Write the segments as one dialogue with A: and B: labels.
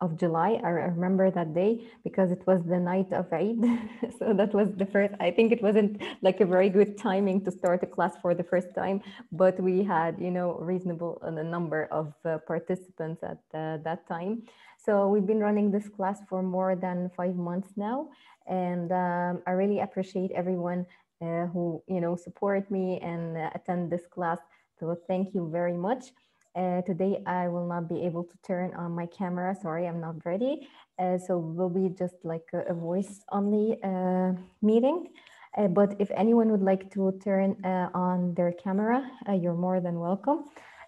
A: of July. I remember that day because it was the night of Eid. so that was the first, I think it wasn't like a very good timing to start a class for the first time, but we had, you know, reasonable uh, number of uh, participants at uh, that time. So we've been running this class for more than five months now. And um, I really appreciate everyone uh, who, you know, support me and uh, attend this class. So thank you very much. Uh, today I will not be able to turn on my camera. Sorry, I'm not ready. Uh, so will be just like a, a voice only uh, meeting. Uh, but if anyone would like to turn uh, on their camera, uh, you're more than welcome.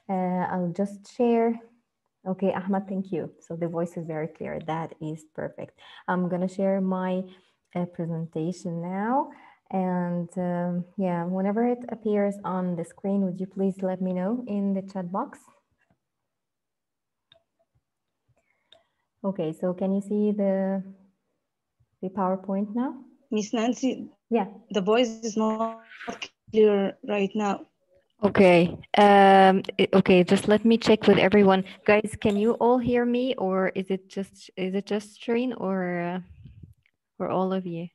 A: I'll just share. Okay, Ahmad, thank you. So the voice is very clear. That is perfect. I'm gonna share my presentation now. And um, yeah, whenever it appears on the screen, would you please let me know in the chat box? Okay, so can you see the the PowerPoint now?
B: Miss Nancy,
A: yeah,
B: the voice is not clear right now.
A: Okay, um, okay, just let me check with everyone. Guys, can you all hear me or is it just, is it just Shireen or, uh, or all of you?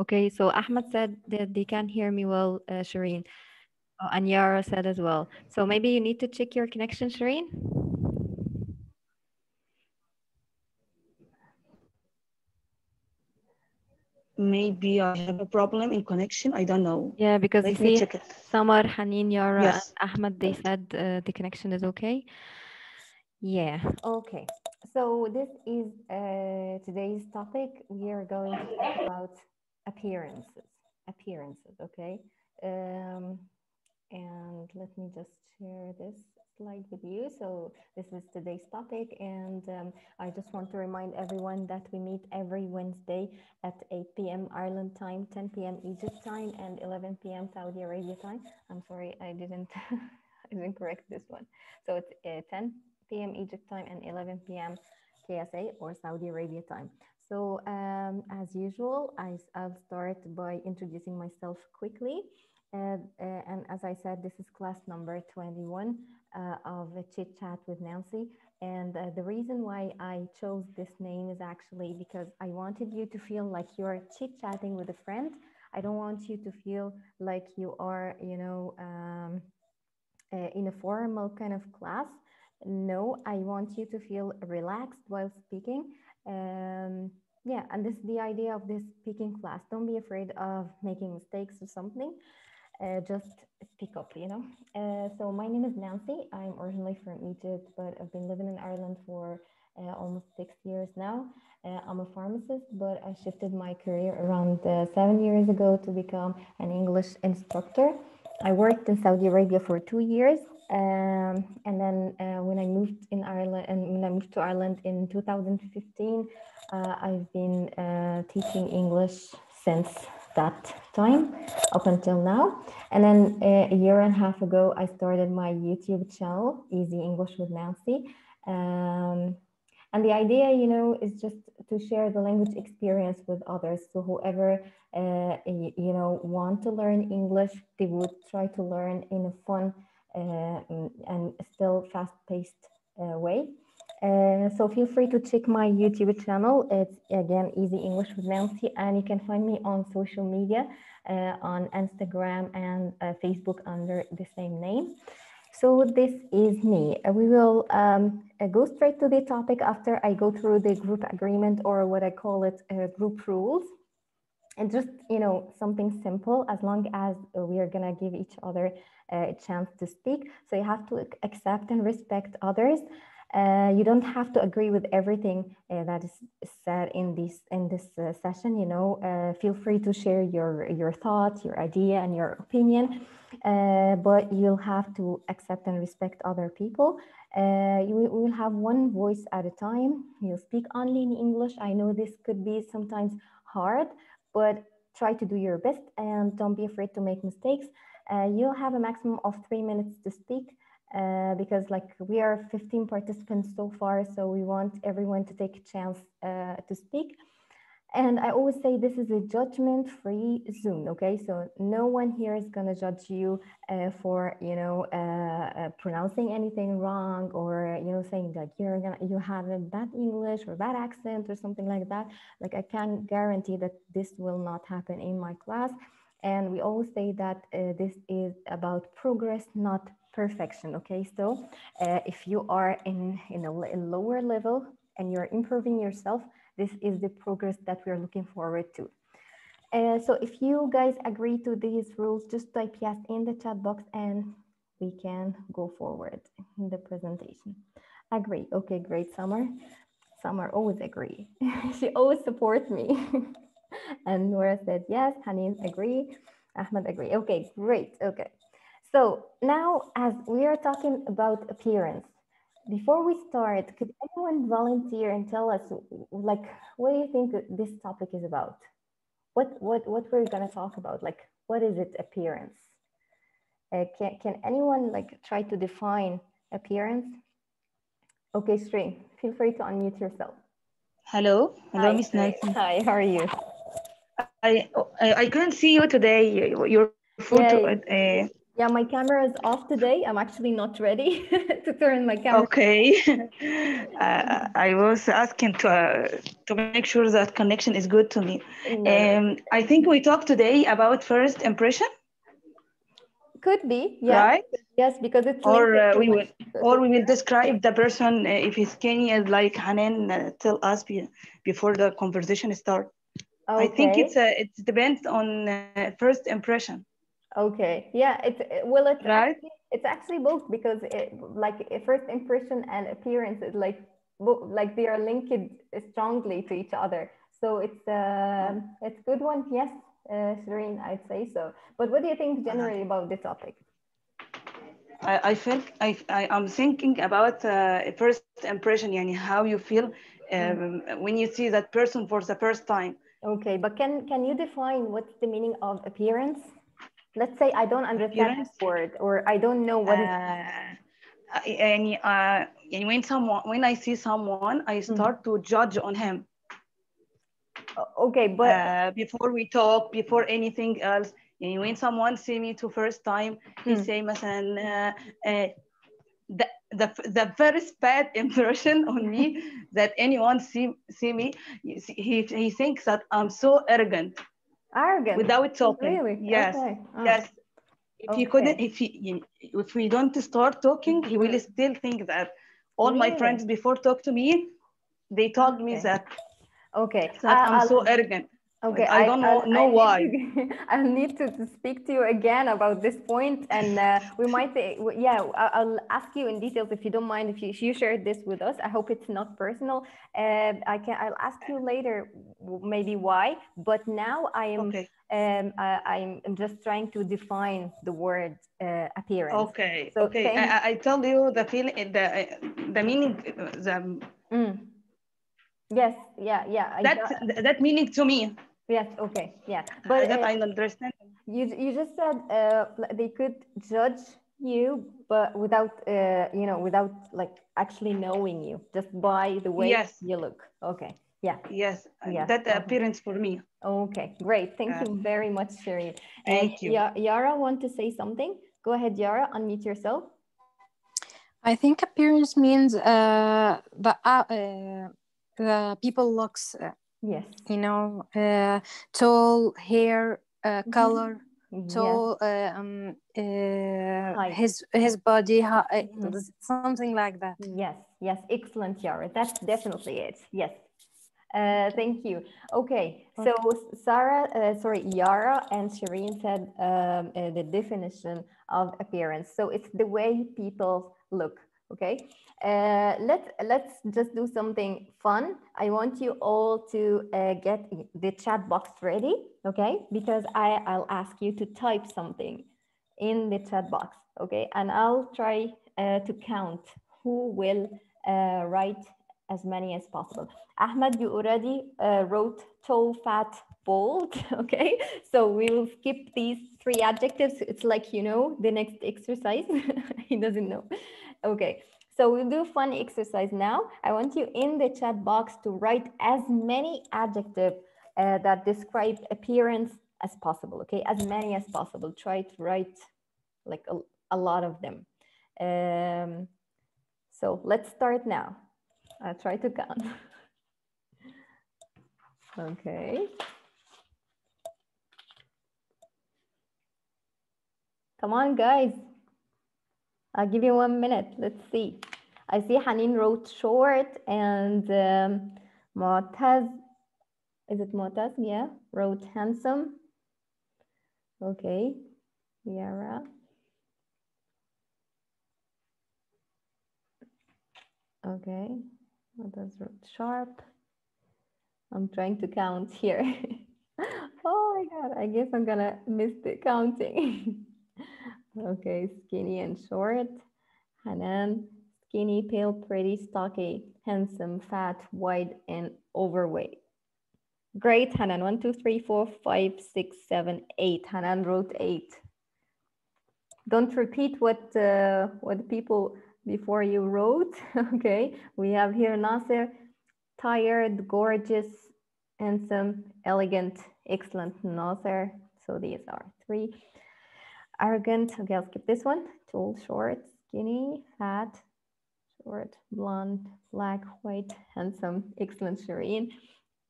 A: Okay, so Ahmed said that they can't hear me well, uh, Shireen. Oh, and Yara said as well. So maybe you need to check your connection, Shireen.
B: maybe I have a problem in connection. I don't know.
A: Yeah, because
B: Let
A: you
B: me
A: see. Samar, Hanin, Yara,
B: Yes.
A: and Ahmed, they said uh, the connection is okay. Yeah, okay. So this is uh, today's topic. We are going to talk about appearances. Appearances, okay? Um, and let me just share this slide with you. So this is today's topic. And um, I just want to remind everyone that we meet every Wednesday at 8 p.m. Ireland time, 10 p.m. Egypt time, and 11 p.m. Saudi Arabia time. I'm sorry, I didn't, I didn't correct this one. So it's uh, 10 p.m. Egypt time and 11 p.m. KSA or Saudi Arabia time. So um, as usual, I, I'll start by introducing myself quickly. Uh, uh, and as I said, this is class number 21 uh, of a chit chat with Nancy. And uh, the reason why I chose this name is actually because I wanted you to feel like you're chit chatting with a friend. I don't want you to feel like you are, you know, um, uh, in a formal kind of class. No, I want you to feel relaxed while speaking. Um, yeah, and this is the idea of this speaking class. Don't be afraid of making mistakes or something. Uh, just speak up, you know. Uh, so my name is Nancy. I'm originally from Egypt, but I've been living in Ireland for uh, almost six years now. Uh, I'm a pharmacist, but I shifted my career around uh, seven years ago to become an English instructor. I worked in Saudi Arabia for two years, um, and then uh, when I moved in Ireland, and when I moved to Ireland in 2015, I've been teaching English since that time up until now. And then uh, a year and a half ago, I started my YouTube channel, Easy English with Nancy. Um, and the idea, you know, is just to share the language experience with others. So whoever, uh, you know, want to learn English, they would try to learn in a fun uh, and still fast-paced uh, way. Uh, so feel free to check my YouTube channel. It's again Easy English with Nancy, and you can find me on social media uh, on Instagram and uh, Facebook under the same name. So this is me. Uh, we will um, uh, go straight to the topic after I go through the group agreement or what I call it group rules. And just, you know, something simple as long as we are gonna give each other a chance to speak. So you have to accept and respect others. Uh, you don't have to agree with everything uh, that is said in this in this uh, session. You know, uh, feel free to share your your thoughts, your idea, and your opinion. Uh, but you'll have to accept and respect other people. Uh, you will have one voice at a time. You'll speak only in English. I know this could be sometimes hard, but try to do your best and don't be afraid to make mistakes. you'll have a maximum of three minutes to speak uh, because like we are 15 participants so far, so we want everyone to take a chance uh, to speak. And I always say this is a judgment-free zone, okay? So no one here is gonna judge you uh, for, you know, uh, uh, pronouncing anything wrong or, you know, saying like you're gonna, you have a bad English or bad accent or something like that. Like I can guarantee that this will not happen in my class. And we always say that uh, this is about progress, not perfection, okay? So uh, if you are in, in a lower level and you're improving yourself, this is the progress that we're looking forward to. Uh, so if you guys agree to these rules, just type yes in the chat box and we can go forward in the presentation. Agree. Okay, great, Samar. Samar always agree. she always supports me. and Nora said yes, Hanin agree, Ahmed agree. Okay, great. Okay. So now as we are talking about appearance, before we start, could anyone volunteer and tell us, like, what do you think this topic is about? What what what we're gonna talk about? Like, what is it appearance? Uh, can can anyone like try to define appearance? Okay, Sri, feel free to unmute yourself.
B: Hello, hello, Miss Nancy.
A: Hi, how are you?
B: I, I I couldn't see you today. Your photo. Yeah. Uh,
A: yeah, my camera is off today. I'm actually not ready to turn my camera.
B: Okay. uh, I was asking to uh, to make sure that connection is good to me. Um, I think we talked today about first impression.
A: Could be, yeah.
B: Right.
A: Yes, because it's.
B: Or uh, we will, or we will describe the person uh, if he's Kenyan, like Hanan uh, tell us be, before the conversation start. Okay. I think it's a, it depends on uh, first impression.
A: Okay. Yeah. It's well. It's
B: right.
A: Actually, it's actually both because it, like first impression and appearance is like like they are linked strongly to each other. So it's uh, it's good one. Yes, uh, Shireen, I'd say so. But what do you think uh-huh. generally about this topic?
B: I, I feel I, I am thinking about uh, first impression, yani how you feel um, mm. when you see that person for the first time.
A: Okay, but can can you define what's the meaning of appearance? let's say I don't understand this word or I don't know what uh,
B: and, uh, and when someone when I see someone I mm-hmm. start mm-hmm. to judge on him
A: okay but
B: uh, before we talk before anything else and when someone see me to first time he mm. say مثلا uh, the, the, the first bad impression on me that anyone see see me he, he thinks that I'm so arrogant
A: Arrogant.
B: Without talking.
A: Really?
B: Yes. Okay. Oh. Yes. If okay. he couldn't, if he, if we don't start talking, he will mm-hmm. still think that all really? my friends before talk to me, they told okay. me that.
A: Okay.
B: That uh, I'm I'll, so arrogant.
A: Okay,
B: I, I don't know, know
A: I
B: why.
A: To, I'll need to, to, speak to you again about this point, and uh, we might, uh, yeah, I'll ask you in details if you don't mind if you, if you shared this with us. I hope it's not personal. Uh, I can, I'll ask you later, maybe why. But now I am, okay. um, I, am just trying to define the word uh, appearance.
B: Okay. So okay. I, I tell you the feeling, the the meaning, the. Mm.
A: Yes. Yeah. Yeah.
B: That that meaning to me
A: Yes. Okay. Yeah.
B: But that uh, I understand.
A: You you just said uh, they could judge you, but without uh, you know, without like actually knowing you, just by the way
B: yes.
A: you look. Okay. Yeah.
B: Yes. Yeah. That okay. appearance for me.
A: Okay. Great. Thank you very much, Sherry.
B: Thank you.
A: Yara, want to say something? Go ahead, Yara. Unmute yourself.
C: I think appearance means uh, the uh, uh the people looks uh,
A: Yes.
C: You know, uh, tall hair, uh, mm-hmm. color, tall, yes. uh, um, uh, his his body, uh, mm-hmm. something like that.
A: Yes, yes, excellent, Yara. That's definitely it. Yes. Uh, thank you. Okay, so Sarah, uh, sorry, Yara and Shireen said um, uh, the definition of appearance. So it's the way people look. Okay, uh, let's let's just do something fun. I want you all to uh, get the chat box ready, okay? Because I I'll ask you to type something in the chat box, okay? And I'll try uh, to count who will uh, write as many as possible. Ahmed, you already uh, wrote tall, fat, bold, okay? So we will skip these three adjectives. It's like, you know, the next exercise. he doesn't know. Okay, so we'll do fun exercise now. I want you in the chat box to write as many adjectives uh, that describe appearance as possible, okay? As many as possible. Try to write like a, a lot of them. Um, so let's start now. I'll try to count. okay. Come on, guys. I'll give you one minute. Let's see. I see Hanin wrote short and um, Mu'taz, is it Mu'taz? Yeah, wrote handsome. Okay, Yara. Okay, Mu'taz wrote sharp. I'm trying to count here. oh my God, I guess I'm gonna miss the counting. okay, skinny and short. Hanan, skinny, pale, pretty, stocky, handsome, fat, wide, and overweight. Great, Hanan. One, two, three, four, five, six, seven, eight. Hanan wrote eight. Don't repeat what uh, what people before you wrote. okay, we have here Nasser, tired, gorgeous, handsome, elegant, excellent, Nasser. So these are three. Arrogant. Okay, I'll skip this one. Tall, short, skinny, fat, short, blonde, black, white, handsome, excellent, Shireen.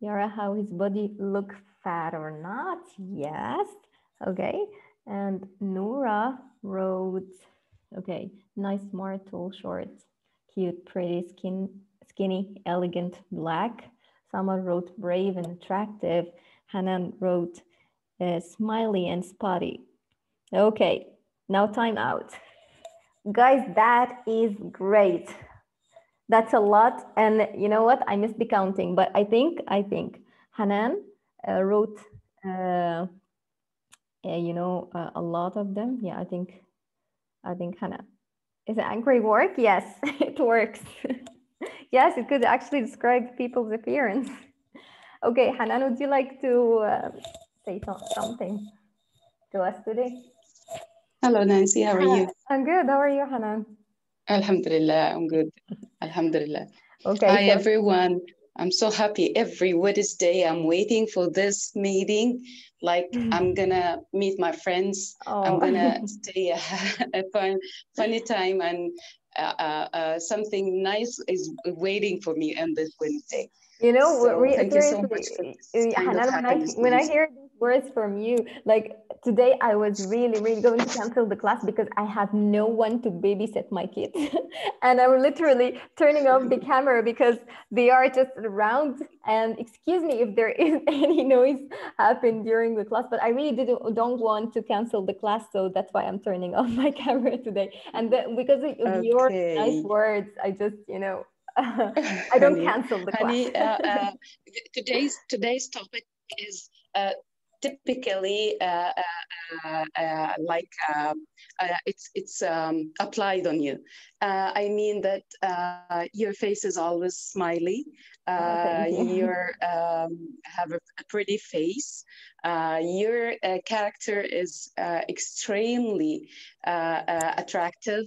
A: Yara, how his body look fat or not? Yes. Okay. And Nora wrote, okay, nice, smart, tall, short, cute, pretty, skin, skinny, elegant, black. Someone wrote brave and attractive. Hanan wrote uh, smiley and spotty. Okay, now time out. Guys, that is great. That's a lot. And you know what? I missed the counting, but I think, I think Hanan uh, wrote, uh, uh, you know, uh, a lot of them. Yeah, I think, I think Hanan. Is it angry work? Yes, it works. yes, it could actually describe people's appearance. Okay, Hanan, would you like to uh, say something to us today?
D: Hello, Nancy. How are you?
A: I'm good. How are you, Hanan?
D: Alhamdulillah, I'm good. Alhamdulillah.
A: Okay.
D: Hi, so everyone. I'm so happy every Wednesday. I'm waiting for this meeting. Like mm-hmm. I'm gonna meet my friends. Oh. I'm gonna stay a, a fun, funny time, and uh, uh, uh, something nice is waiting for me on this Wednesday.
A: You know, so thank you so much Hanan, when, I, when I hear these words from you, like today I was really, really going to cancel the class because I have no one to babysit my kids. and I'm literally turning off the camera because they are just around. And excuse me if there is any noise happen during the class, but I really didn't, don't want to cancel the class. So that's why I'm turning off my camera today. And the, because of okay. your nice words, I just, you know, I don't honey, cancel the honey, class. uh, uh,
D: today's today's topic is uh, typically uh, uh, uh, like um, it's it's um, applied on you. I mean that your face is always smiley. Oh, you. you um, have a, a, pretty face. your character is extremely attractive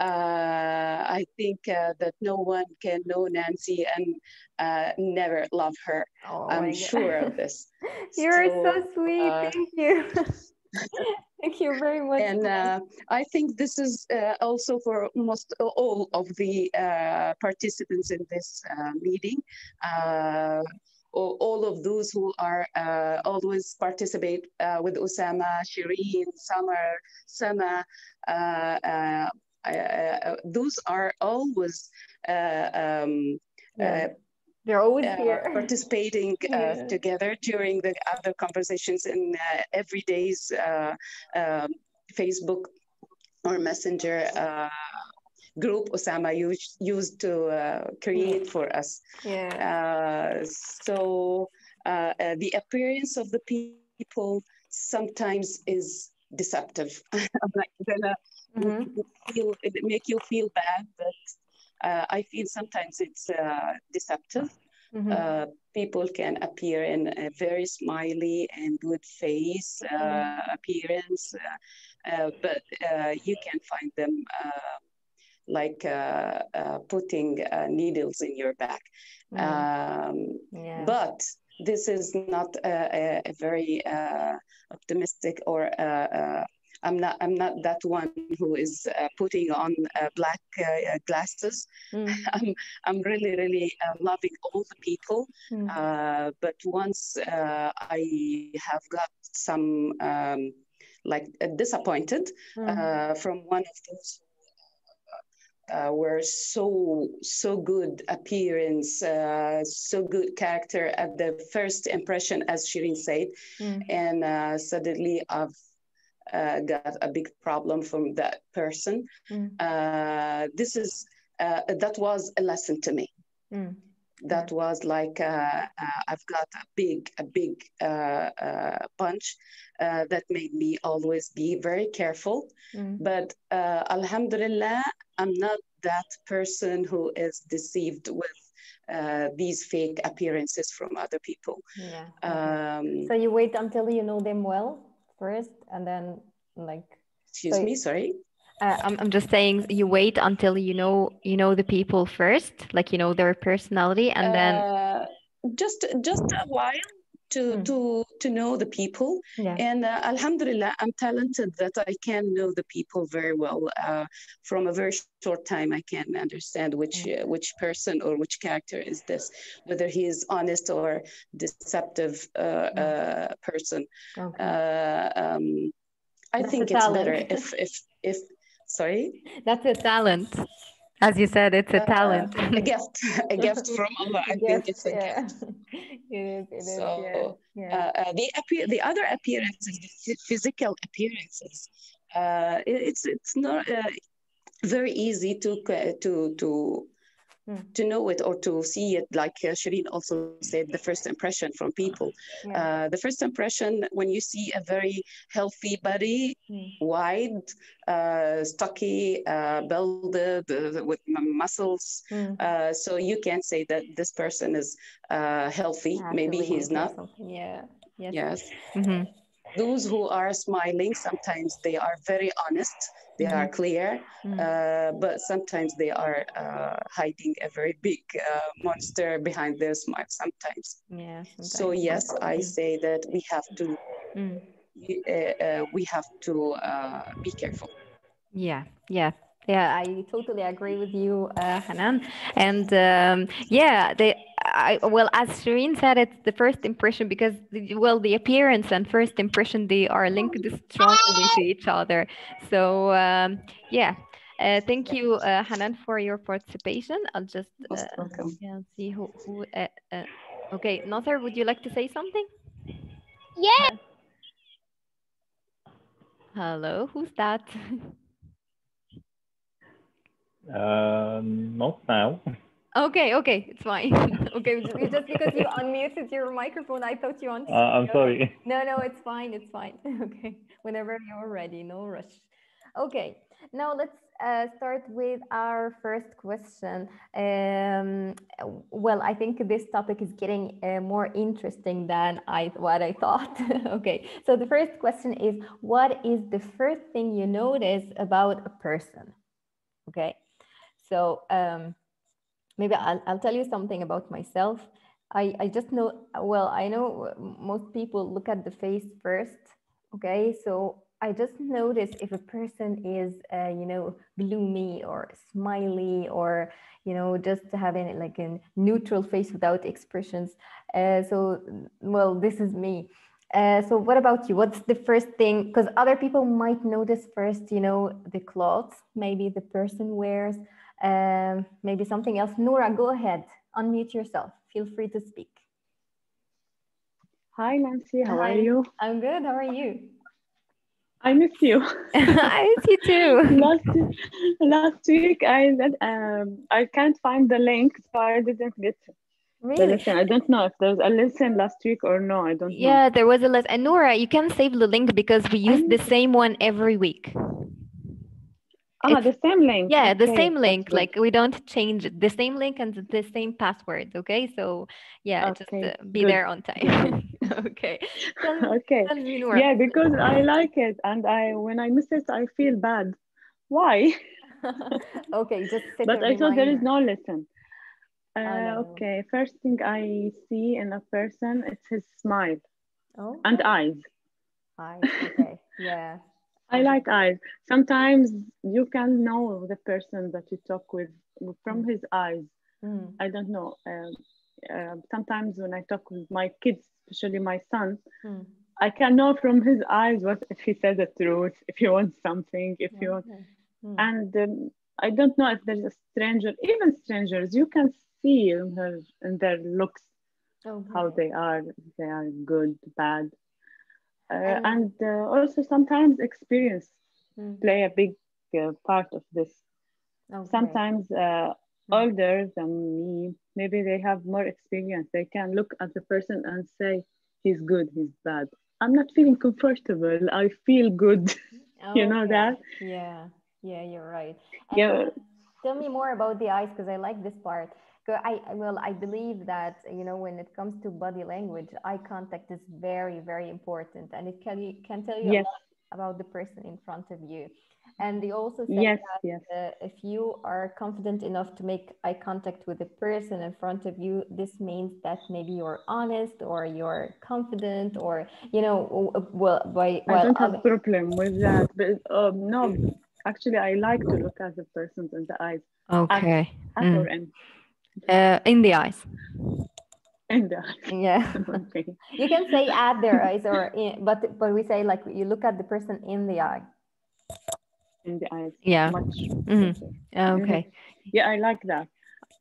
D: uh, I think uh, that no one can know Nancy and uh, never love her. Oh I'm sure of this.
A: You're so, so sweet. Uh, Thank you. Thank you very much.
D: And uh, I think this is uh, also for almost all of the participants in this meeting. all of those who are always participate with Osama, Shireen, Samar, Sama, uh, those are always uh, um,
A: yeah. Uh, they're always here
D: participating yeah. together during the other conversations in everyday's um, Facebook or Messenger group Osama used, used to uh, create for us.
A: Yeah.
D: Uh, so uh, the appearance of the people sometimes is deceptive. I'm not gonna mm-hmm. feel, make you feel bad, but uh, I feel sometimes it's uh, deceptive. Mm-hmm. Uh, people can appear in a very smiley and good face uh, mm-hmm. appearance, uh, uh, but you can find them like putting needles in your back. Mm-hmm. Um, yeah. But this is not a, a, very uh, optimistic or I'm not I'm not that one who is uh, putting on uh, black uh, glasses. Mm. I'm I'm really really loving all the people. Mm. but once I have got some um, like disappointed mm. from one of those uh, were so so good appearance, uh, so good character at the first impression, as Shireen said, mm. and uh, suddenly I've uh, got a big problem from that person. Mm. this is uh, that was a lesson to me. Mm. That was like uh, I've got a big a big punch that made me always be very careful. Mm. But Alhamdulillah, I'm not that person who is deceived with uh, these fake appearances from other people.
A: Yeah. Um, so you wait until you know them well first, and then like.
D: Excuse so me. Sorry.
A: Uh, I'm, I'm just saying you wait until you know you know the people first, like you know their personality, and then.
D: Uh, just just a while to mm. to to know the people. Yeah. and uh, alhamdulillah i'm talented that i can know the people very well. Uh, from a very short time i can understand which uh, which person or which character is this whether he is honest or deceptive uh, person. Okay. Uh, um, i That's think it's better if if if sorry?
A: That's a talent as you said, it's a uh, talent.
D: a gift, a gift from Allah. I think it's a
A: yeah. gift. it is, it is, so,
D: yeah. Uh, uh, the, appear- the other appearances, the physical appearances, uh, it's, it's not uh, very easy to, to, to mm. to know it or to see it, like uh, Shireen also said, the first impression from people. Yeah. Uh, the first impression when you see a very healthy body, mm. wide, uh, stocky, uh, builded uh, with muscles. Mm. Uh, so you can't say that this person is uh, healthy. Maybe he's not.
A: Yeah.
D: Yes. yes. Mm-hmm. Those who are smiling, sometimes they are very honest they mm-hmm. are clear, mm-hmm. uh, but sometimes they are uh, hiding a very big uh, monster behind their smile. Sometimes.
A: Yeah. Sometimes.
D: So yes, I say that we have to. Mm. Uh, uh, we have to uh, be careful.
A: Yeah. Yeah. Yeah, I totally agree with you, Hanan. And um, yeah, they I, well, as Shireen said, it's the first impression because, well, the appearance and first impression, they are linked strongly to each other. So, um, yeah. Uh, thank you, uh, Hanan, for your participation. I'll just uh, yeah, see who. who uh, uh, okay, Nasser, would you like to say something?
E: Yeah.
A: Hello, who's that?
F: Uh, not now.
A: Okay, okay, it's fine. okay, just because you unmuted your microphone, I thought you wanted.
F: Uh, I'm sorry.
A: No, no, it's fine. It's fine. okay, whenever you're ready, no rush. Okay, now let's uh, start with our first question. Um, well, I think this topic is getting uh, more interesting than I what I thought. okay, so the first question is, what is the first thing you notice about a person? Okay, so. Um, maybe I'll, I'll tell you something about myself. I, I just know, well, I know most people look at the face first. Okay. So I just notice if a person is, uh, you know, gloomy or smiley or, you know, just having like a neutral face without expressions. Uh, so, well, this is me. Uh, so what about you? What's the first thing? Because other people might notice first, you know, the clothes maybe the person wears, um, maybe something else. Noura, go ahead, unmute yourself. Feel free to speak.
G: Hi, Nancy. How Hi. are you?
A: I'm good. How are you?
G: I miss you.
A: I miss you too.
G: last, last week, I um, I can't find the link, so I didn't get Really? The lesson. I don't know if there's a lesson last week or no. I don't
A: yeah, know.
G: Yeah,
A: there was a lesson. And Nora, you can save the link because we use the same one every week.
G: Ah, it's, the same link.
A: Yeah, okay. the same link. Like we don't change the same link and the same password. Okay, so yeah, okay. just uh, be Good. there on time. okay.
G: Tell, okay. Tell yeah, because I like it, and I when I miss it, I feel bad. Why?
A: okay, just
G: but I thought there is no lesson. Uh, okay, first thing I see in a person it's his smile oh. and eyes.
A: Eyes, okay, yeah.
G: I like eyes. Sometimes you can know the person that you talk with from mm. his eyes. Mm. I don't know. Um, uh, sometimes when I talk with my kids, especially my son, mm. I can know from his eyes what if he says the truth, if he wants something, if he wants. Mm. And um, I don't know if there's a stranger, even strangers, you can see in her in their looks okay. how they are. They are good, bad, uh, and uh, also sometimes experience mm. play a big uh, part of this. Okay. Sometimes uh, mm. older than me, maybe they have more experience. They can look at the person and say, "He's good, he's bad." I'm not feeling comfortable. I feel good. you know that?
A: Yeah, yeah, you're right.
G: And yeah.
A: Tell me more about the eyes because I like this part. I well, I believe that you know when it comes to body language, eye contact is very, very important, and it can can tell you yes. about the person in front of you. And they also say yes, that yes. Uh, if you are confident enough to make eye contact with the person in front of you, this means that maybe you're honest or you're confident or you know well by well,
G: I don't have other... problem with that, but um, no, actually I like to look at the person in the eyes.
A: Okay.
G: At, at mm.
A: Uh, in the eyes.
G: In the eyes.
A: Yeah. okay. You can say at their eyes or in, but but we say like you look at the person in the eye.
G: In the eyes.
A: Yeah. Much. Mm-hmm. Okay. Mm-hmm.
G: Yeah, I like that.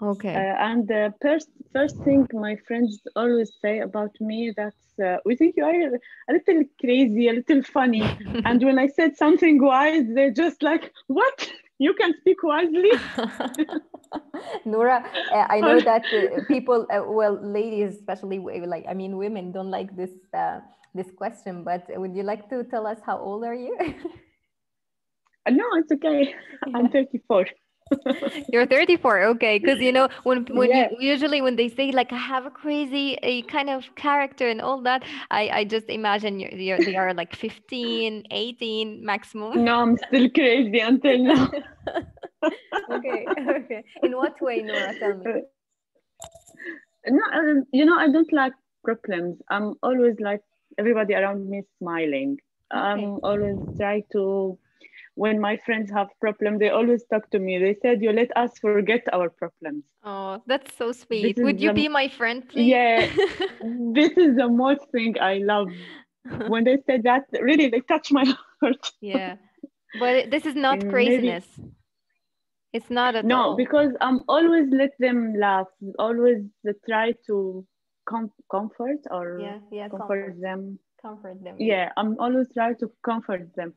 A: Okay.
G: Uh, and the first first thing my friends always say about me that's uh, we think you are a little crazy, a little funny. and when I said something wise, they're just like, "What? You can speak wisely?"
A: Nora, uh, I know that uh, people, uh, well, ladies especially, like I mean, women don't like this uh, this question. But would you like to tell us how old are you?
G: no, it's okay. I'm 34.
A: You're 34, okay? Because you know when when yeah. you, usually when they say like I have a crazy a kind of character and all that, I I just imagine you're, you're they are like 15, 18 maximum.
G: No, I'm still crazy until now.
A: okay, okay. In what way, Nora? Tell me.
G: No, um, you know I don't like problems. I'm always like everybody around me smiling. Okay. I'm always try to when my friends have problems, they always talk to me. They said, "You let us forget our problems."
A: Oh, that's so sweet. This Would you the, be my friend, please?
G: Yeah, this is the most thing I love. When they said that, really, they touch my heart.
A: yeah, but this is not craziness. Maybe, it's not at
G: no,
A: all.
G: because I'm always let them laugh. Always try to com- comfort or
A: yeah, yeah,
G: comfort,
A: comfort
G: them.
A: Comfort them.
G: Yeah, I'm always trying to comfort them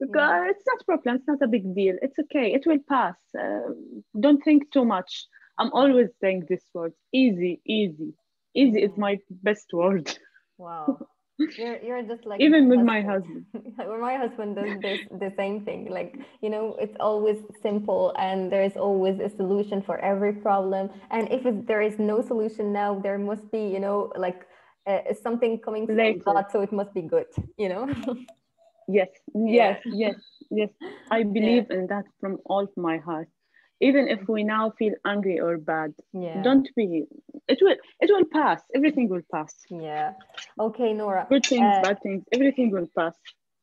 G: because yeah. it's not a problem it's not a big deal. It's okay it will pass. Uh, don't think too much. I'm always saying this word easy easy. Easy is my best word.
A: Wow. You're, you're just like
G: even with my husband.
A: my husband does this the same thing. Like you know it's always simple and there's always a solution for every problem. And if there is no solution now there must be you know like uh, something coming from god so it must be good you know
G: yes yes yes yes. I believe yeah. in that from all my heart. Even if we now feel angry or bad yeah. don't be it will it will pass. Everything will pass.
A: Yeah. Okay nora
G: good things uh, bad things everything will pass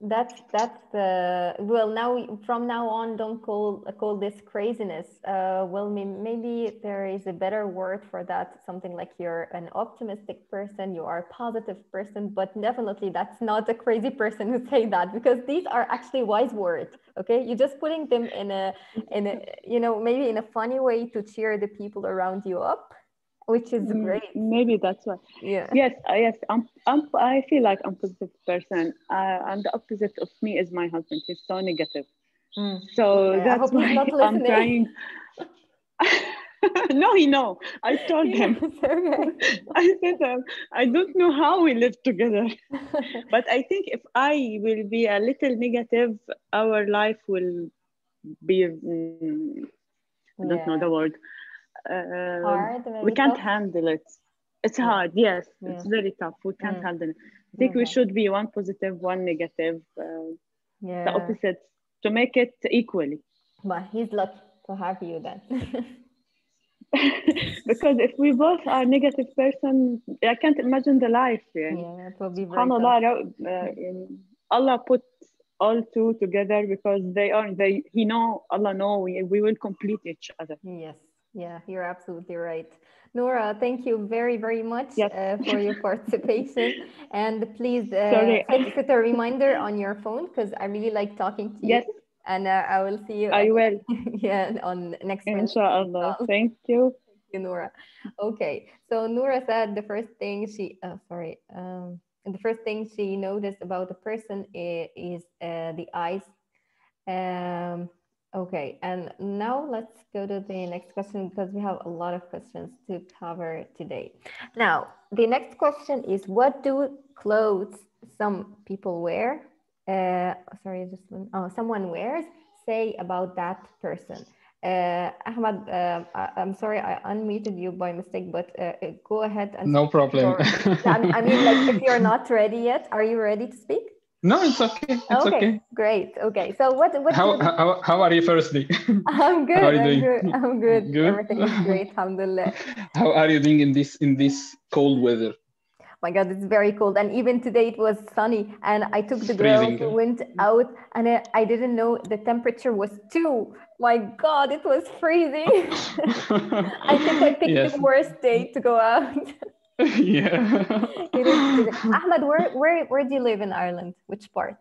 A: that's that's the well now from now on don't call call this craziness. Uh well maybe there is a better word for that something like you're an optimistic person you are a positive person but definitely that's not a crazy person who say that because these are actually wise words okay? You're just putting them in a in a you know maybe in a funny way to cheer the people around you up which is mm, great.
G: Maybe that's why.
A: Yeah.
G: Yes, uh, yes. I'm, I'm, I feel like I'm a positive person. Uh, and the opposite of me is my husband. He's so negative. Mm. So that's why I'm trying. no, he know. I told him. I said, um, I don't know how we live together, but I think if I will be a little negative, our life will be. Mm, I don't yeah. know the word uh, hard, we can't tough? handle it. It's yeah. hard, yes. Yeah. It's very tough. We can't mm. handle it. I think okay. we should be one positive, one negative, uh, yeah. the opposites to make it equally.
A: But he's lucky to have you then.
G: because if we both are negative person, I can't imagine the life. Yeah,
A: yeah it will be very
G: SubhanAllah, uh, Allah put all two together because they are they he know Allah know we, we will complete each other.
A: Yes, yeah, you're absolutely right. Nora, thank you very, very much yes. uh, for your participation. and please uh, set a reminder on your phone because I really like talking to you.
G: Yes
A: and uh, I will see you.
G: I will.
A: yeah, on next
G: Inshallah. Thank you.
A: Thank you, Nora. Okay, so Nora said the first thing she, uh, sorry, um, the first thing she noticed about the person is, is uh, the eyes. Um, okay, and now let's go to the next question because we have a lot of questions to cover today. Now, the next question is what do clothes some people wear uh, sorry, just oh, someone wears say about that person. Uh, Ahmad, uh, I, am sorry, I unmuted you by mistake, but uh, uh go ahead.
H: And no problem.
A: I mean, like, if you're not ready yet, are you ready to speak?
H: No, it's okay. It's okay. okay.
A: Great. Okay. So what? what
H: how, how, how are you firstly?
A: I'm good. I'm doing? good. I'm good. good. Everything is great. Alhamdulillah.
H: How are you doing in this in this cold weather?
A: my god it's very cold and even today it was sunny and i took the girl who went out and I, I, didn't know the temperature was two my god it was freezing i think i picked yes. the worst day to go out
H: yeah
A: it is ahmed where, where where do you live in ireland which part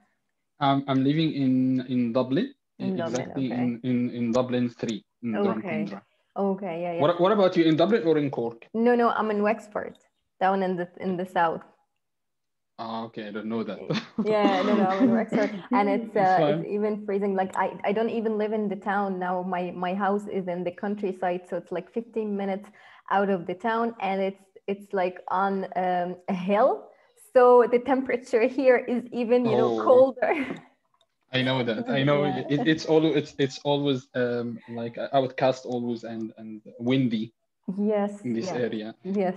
H: um, i'm living in in dublin in exactly dublin, okay. in, in in dublin 3 in
A: okay okay yeah, yeah.
H: What, what about you in dublin or in cork
A: no no i'm in wexford down in the in the south.
H: Oh, okay, I don't know that.
A: yeah, no, no, I'm in Wexford, and it's uh, it's even freezing. Like I, I don't even live in the town now. My my house is in the countryside, so it's like 15 minutes out of the town, and it's it's like on um, a hill. So the temperature here is even you know oh. colder.
H: I know that. I know yeah. it, it's always it's it's always um, like outcast always and and windy
A: yes
H: in this area
A: yes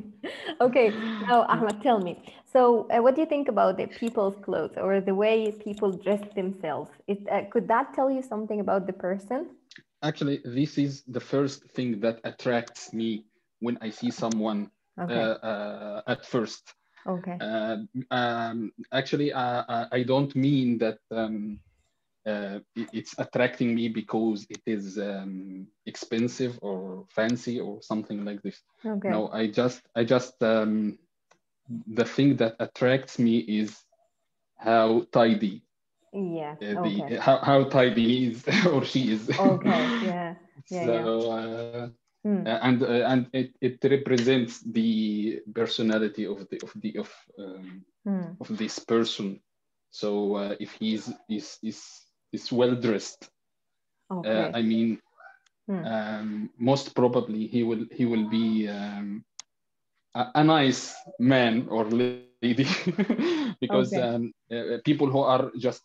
A: okay now ahmed tell me so uh, what do you think about the people's clothes or the way people dress themselves it, uh, could that tell you something about the person
H: actually this is the first thing that attracts me when i see someone okay. uh, uh at first
A: okay
H: uh, um, actually uh, i don't mean that um, uh, it's attracting me because it is um, expensive or fancy or something like this.
A: Okay.
H: No, I just, I just, um, the thing that attracts me is how tidy.
A: Yeah. Uh,
H: the, okay. how, how tidy he is or she is.
A: Okay. Yeah. Yeah.
H: so,
A: yeah.
H: Uh, hmm. uh, and uh, and it, it represents the personality of the of the of um, hmm. of this person. So uh, if he's is is is well dressed. Okay. Uh, I mean, hmm. um, most probably he will he will be um, a, a, nice man or lady because okay. um, uh, people who are just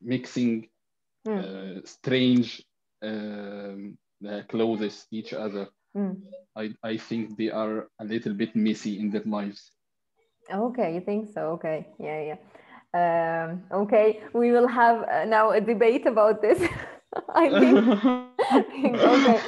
H: mixing strange uh, clothes each other. Hmm. I, I think they are a little bit messy in their lives.
A: Okay, you think so? Okay, yeah, yeah. Um, okay, we will have uh, now a debate about this. I think, okay.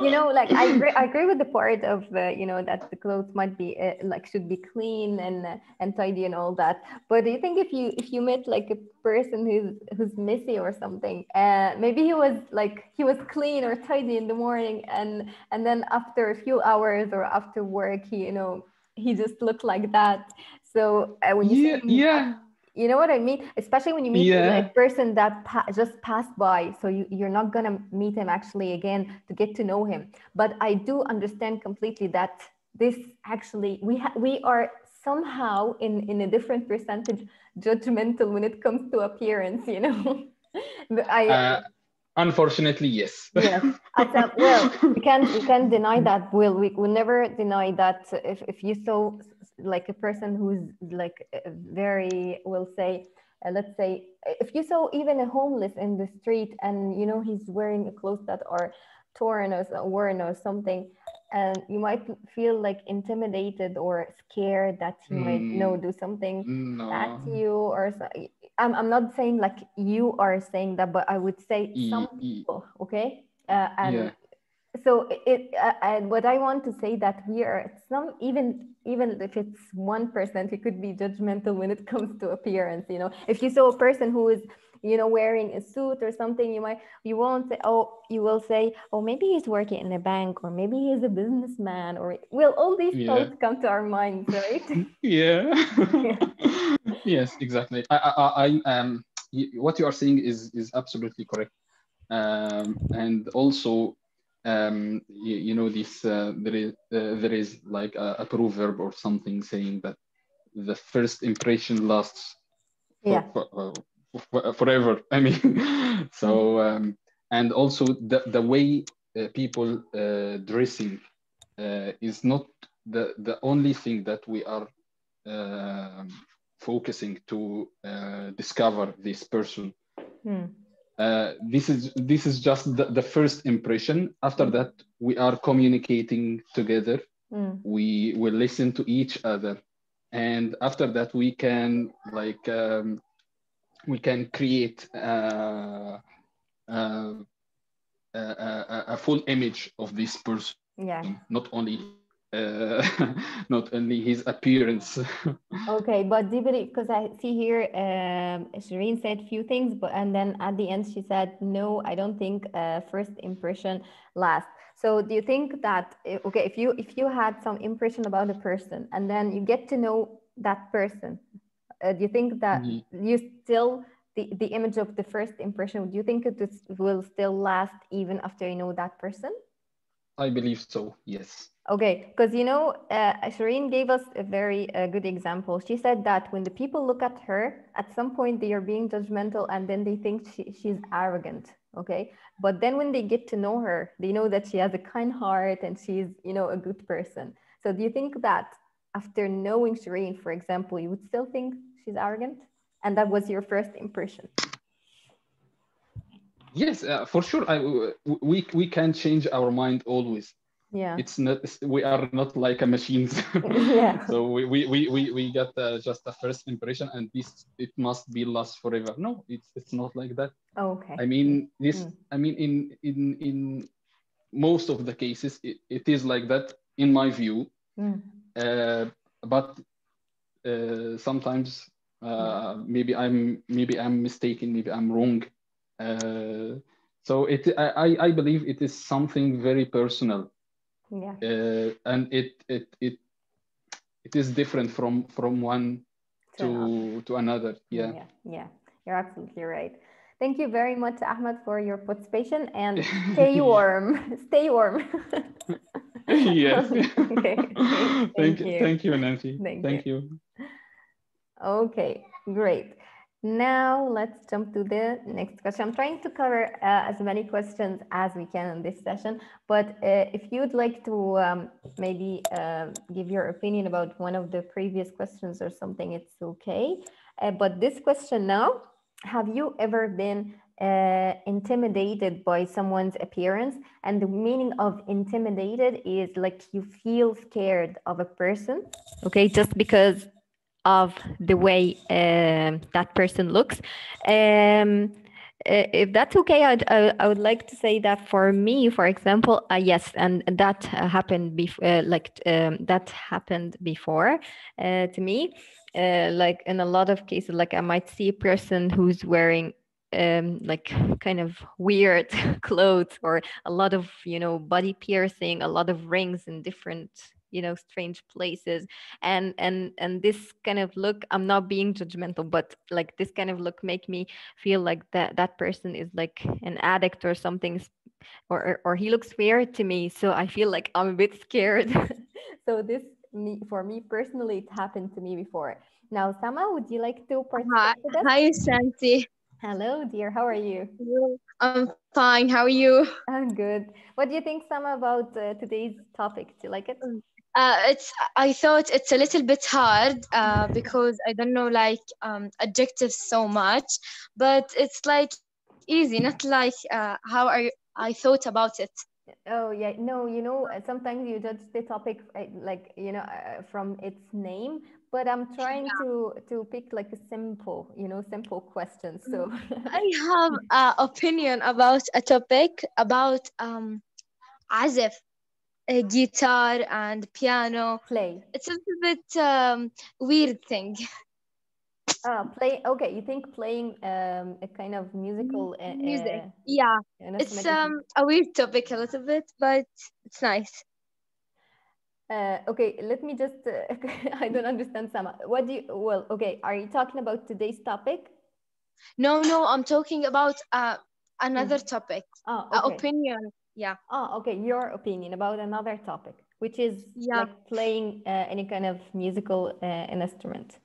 A: You know, like I agree, I agree with the part of uh, you know that the clothes might be uh, like should be clean and uh, and tidy and all that. But do you think if you if you met like a person who's who's messy or something, uh, maybe he was like he was clean or tidy in the morning, and and then after a few hours or after work, he you know he just looked like that. So uh, when you
H: yeah, yeah
A: you know what I mean? Especially when you meet yeah. a person that pa- just passed by. So you, you're not going to meet him actually again to get to know him. But I do understand completely that this actually, we, ha- we are somehow in, in a different percentage judgmental when it comes to appearance, you know?
H: I, uh, unfortunately, yes.
A: yes. Well, we can't, we can't deny that, Will. We will never deny that if, if you saw like a person who's like very will say uh, let's say if you saw even a homeless in the street and you know he's wearing clothes that are torn or worn or something and you might feel like intimidated or scared that he mm, might know do something
H: no.
A: to you or so, I'm, I'm not saying like you are saying that but i would say some people okay? Uh, and yeah so it uh, and what i want to say that we are some even even if it's one percent we could be judgmental when it comes to appearance you know if you saw a person who is you know wearing a suit or something you might you won't say oh you will say oh maybe he's working in a bank or maybe he's a businessman or will all these yeah. thoughts come to our minds right
H: yeah, yeah. yes exactly i i, I um what you are saying is is absolutely correct um, and also um, you, you, know this uh, there is uh, there is like a, a, proverb or something saying that the first impression lasts
A: yeah.
H: for, for, for, forever i mean so um, and also the, the way uh, people uh, dressing uh, is not the the only thing that we are um, focusing to uh, discover this person
A: hmm.
H: Uh, this is this is just the, the first impression. After mm. that we are communicating together.
A: Mm.
H: we will listen to each other. And after that we can like um, we can create uh, uh, a, a, full image of this person.
A: Yeah.
H: Not only uh, not only his appearance.
A: okay, but because I see here, um, Shireen said few things, but and then at the end she said, no, I don't think uh, first impression lasts. So do you think that okay, if you if you had some impression about a person and then you get to know that person, uh, do you think that mm-hmm. you still the, the image of the first impression, do you think it will still last even after you know that person?
H: I believe so, yes.
A: Okay, because you know, uh, Shireen gave us a very uh, good example. She said that when the people look at her, at some point they are being judgmental and then they think she, she's arrogant. Okay, but then when they get to know her, they know that she has a kind heart and she's, you know, a good person. So do you think that after knowing Shireen, for example, you would still think she's arrogant? And that was your first impression?
H: Yes, uh, for sure. I, we, we can change our mind always.
A: Yeah.
H: It's not we are not like a machines.
A: Yeah.
H: So we we we we, we got uh, just a first impression and this it must be last forever. No it's it's not like that.
A: Okay.
H: I mean this mm. i mean in in in most of the cases it, it is like that in my view.
A: Mm.
H: uh, but uh, sometimes uh, maybe i'm maybe i'm mistaken maybe i'm wrong. Uh, so it I, I believe it is something very personal.
A: Yeah.
H: Uh, and it it it it is different from from one to to another. yeah.
A: Yeah yeah. You're absolutely right. Thank you very much ahmed for your participation and stay warm. Stay warm.
H: Yes okay. thank, thank you. Thank you nancy.
A: Thank,
H: thank
A: you. you. Okay great now let's jump to the next question. I'm trying to cover uh, as many questions as we can in this session, but uh, if you'd like to um, maybe uh, give your opinion about one of the previous questions or something, it's okay. Uh, but this question now, have you ever been uh, intimidated by someone's appearance? And the meaning of intimidated is like you feel scared of a person, okay, just because of the way um, that person looks. Um, uh, if that's okay, I'd, I, would like to say that for me, for example, uh, yes, and that happened before, uh, like um, that happened before uh, to me. Uh, like in a lot of cases, like I might see a person who's wearing um, like kind of weird clothes or a lot of you know body piercing, a lot of rings and different you know strange places and and and this kind of look i'm not being judgmental but like this kind of look make me feel like that that person is like an addict or something or or he looks weird to me so i feel like i'm a bit scared so this me for me personally it happened to me before now sama would you like to participate
E: hi, hi Nancy
A: Hello, dear. How are you?
E: I'm fine. How are you?
A: I'm good. What do you think, Sama, about uh, today's topic? Do you like it?
E: Uh, it's i thought it's a little bit hard uh, because i don't know like um, adjectives so much but it's like easy not like uh, how I, I thought about it.
A: Oh yeah no you know sometimes you judge the topic uh, like you know uh, from its name but i'm trying yeah. to to pick like a simple you know simple question so. Mm.
E: I have an opinion about a topic about um azif a guitar and piano.
A: Play.
E: It's a little bit um, weird thing.
A: Ah, play. Okay, you think playing um, a kind of musical uh,
E: music? Uh, yeah, it's um a weird topic a little bit, but it's nice.
A: Uh, okay, let me just. Uh, I don't understand, Sama. What do you? Well, okay. Are you talking about today's topic?
E: No, no. I'm talking about uh, another mm. topic.
A: Oh, okay.
E: opinion. Yeah.
A: Oh, okay. Your opinion about another topic, which is yeah. like playing uh, any kind of musical uh, instrument.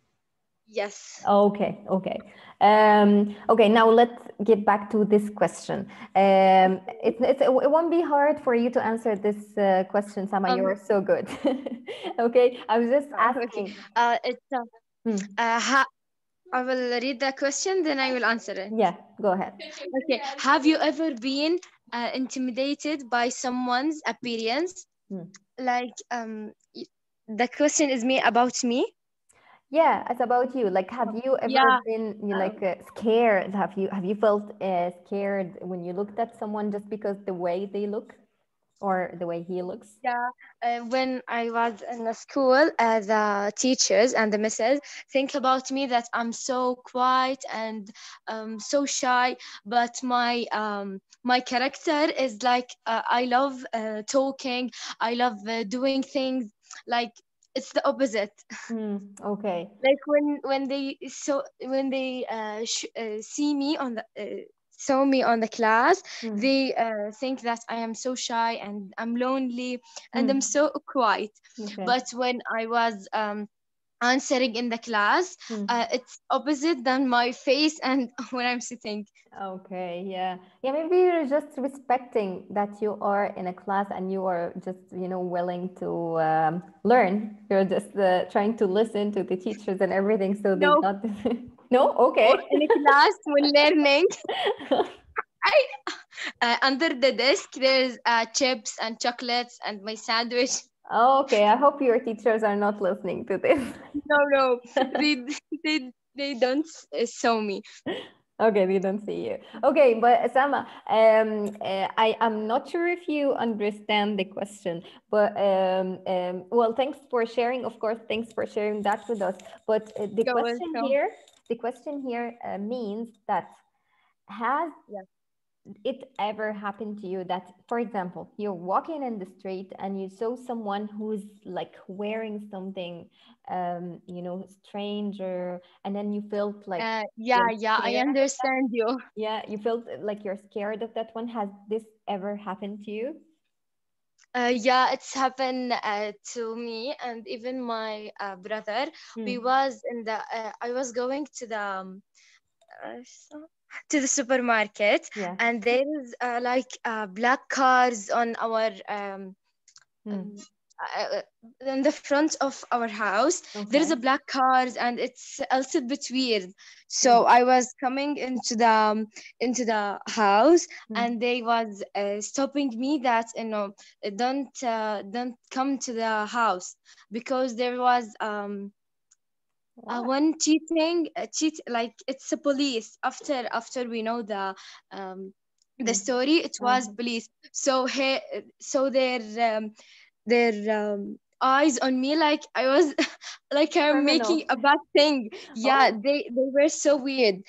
E: Yes.
A: Okay. Okay. Um, okay. Now let's get back to this question. Um, it, it, it won't be hard for you to answer this uh, question, Sama. Um, You're so good. okay. I was just asking.
E: Okay. Uh, it's uh, hmm. uh, ha I will read the question, then I will answer it.
A: Yeah. Go ahead.
E: Okay. Have you ever been uh, intimidated by someone's appearance? Hmm. Like um, the question is me about me.
A: Yeah, it's about you. Like, have you ever yeah. been you like uh, scared? Have you have you felt uh, scared when you looked at someone just because the way they look? Or the way he looks?
E: Yeah, uh, when I was in the school, uh, the teachers and the misses think about me that I'm so quiet and um, so shy, but my um, my character is like uh, I love uh, talking, I love uh, doing things like it's the opposite
A: mm, okay
E: like when when they so when they uh, uh, see me on the uh, saw me on the class mm. they uh, think that i am so shy and i'm lonely and mm. i'm so quiet okay. but when i was um, answering in the class mm. uh, it's opposite than my face and when i'm sitting
A: okay yeah yeah maybe you're just respecting that you are in a class and you are just you know willing to um, learn you're just uh, trying to listen to the teachers and everything so they no. not no okay
E: in class when learning I, uh, under the desk there's uh, chips and chocolates and my sandwich
A: Oh, okay. I hope your teachers are not listening to this.
E: No, no, they they they don't show me.
A: Okay, they don't see you. Okay, but Sama, um, uh, I am not sure if you understand the question, but um, um, well, thanks for sharing. Of course, thanks for sharing that with us. But uh, the go question here, the question here uh, means that has yes it ever happened to you that for example you're walking in the street and you saw someone who's like wearing something um you know stranger and then you felt like uh,
E: yeah yeah i understand you.
A: Yeah you felt like you're scared of that one. Has this ever happened to you
E: uh, yeah, it's happened uh, to me and even my uh, brother. Hmm. We was in the. Uh, I was going to the. Um, uh, to the supermarket yeah. and there is uh, like uh, black cars on our um, mm. um uh, in the front of our house okay. there's a black cars and it's a little bit weird so mm. i was coming into the um, into the house mm. and they was uh, stopping me that you know don't uh, don't come to the house because there was um uh, when cheating uh, cheat like it's a police after after we know the um the mm. story it was uh-huh. police so he so their um, their um, eyes on me like i was like i'm making a bad thing yeah oh. they they were so weird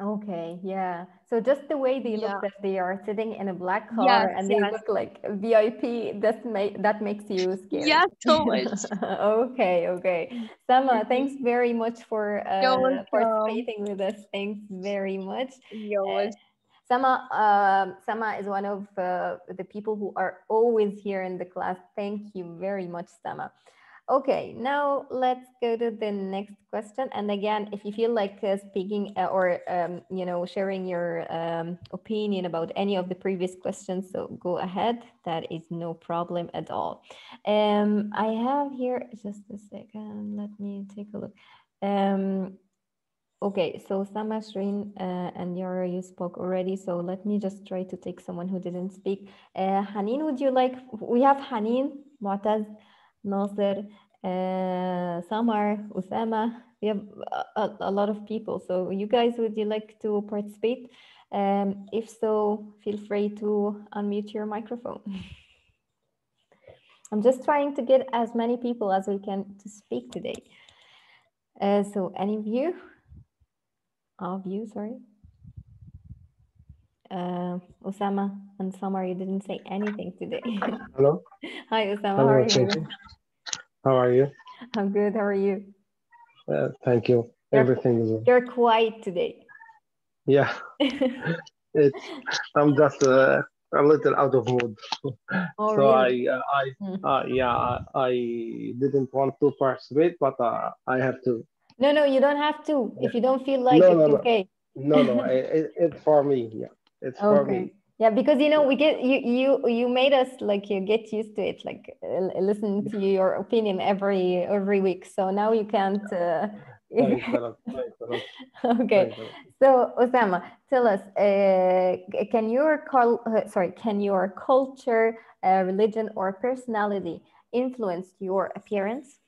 A: Okay, yeah. So just the way they look that they are sitting in a black car yes, and they yes. look like VIP, that make that makes you scared.
E: Yeah, so much.
A: okay, okay. Sama, thanks very much for uh, participating with us. Thanks very much.
E: Uh,
A: Sama, uh, Sama is one of uh, the people who are always here in the class. Thank you very much, Sama. Okay, now let's go to the next question. And again, if you feel like uh, speaking uh, or, um, you know, sharing your um, opinion about any of the previous questions, so go ahead. That is no problem at all. Um, I have here, just a second, let me take a look. Okay, so Sama, Shireen, uh, and Yara, you spoke already. So let me just try to take someone who didn't speak. Uh, Hanin, would you like, we have Hanin, Mu'taz, Nasir, uh, Samar, Usama. We have a, a, lot of people. So you guys, would you like to participate? Um, if so, feel free to unmute your microphone. I'm just trying to get as many people as we can to speak today. Uh, so any of you? Of you, sorry. Uh, Osama and Samar, you didn't say anything today.
I: Hello.
A: Hi, Osama. Hello, how are you?
I: How are you?
A: I'm good. How are you?
I: Uh, thank you. You're, Everything is.
A: You're quiet today.
I: Yeah. it's. I'm just uh, a little out of mood.
A: Oh,
I: so
A: really?
I: I, uh, I, mm. uh, yeah, I, I, didn't want to participate, but uh, I have to.
A: No, no, you don't have to. Yeah. If you don't feel like no, it's
I: no,
A: okay.
I: No, no, it, it's for me. Yeah, it's okay. for me.
A: Yeah, because you know we get you you you made us like you get used to it, like uh, listen to your opinion every every week. So now you can't. Uh, okay, so Osama, tell us, uh, can your col- uh, sorry, can your culture, uh, religion, or personality influence your appearance?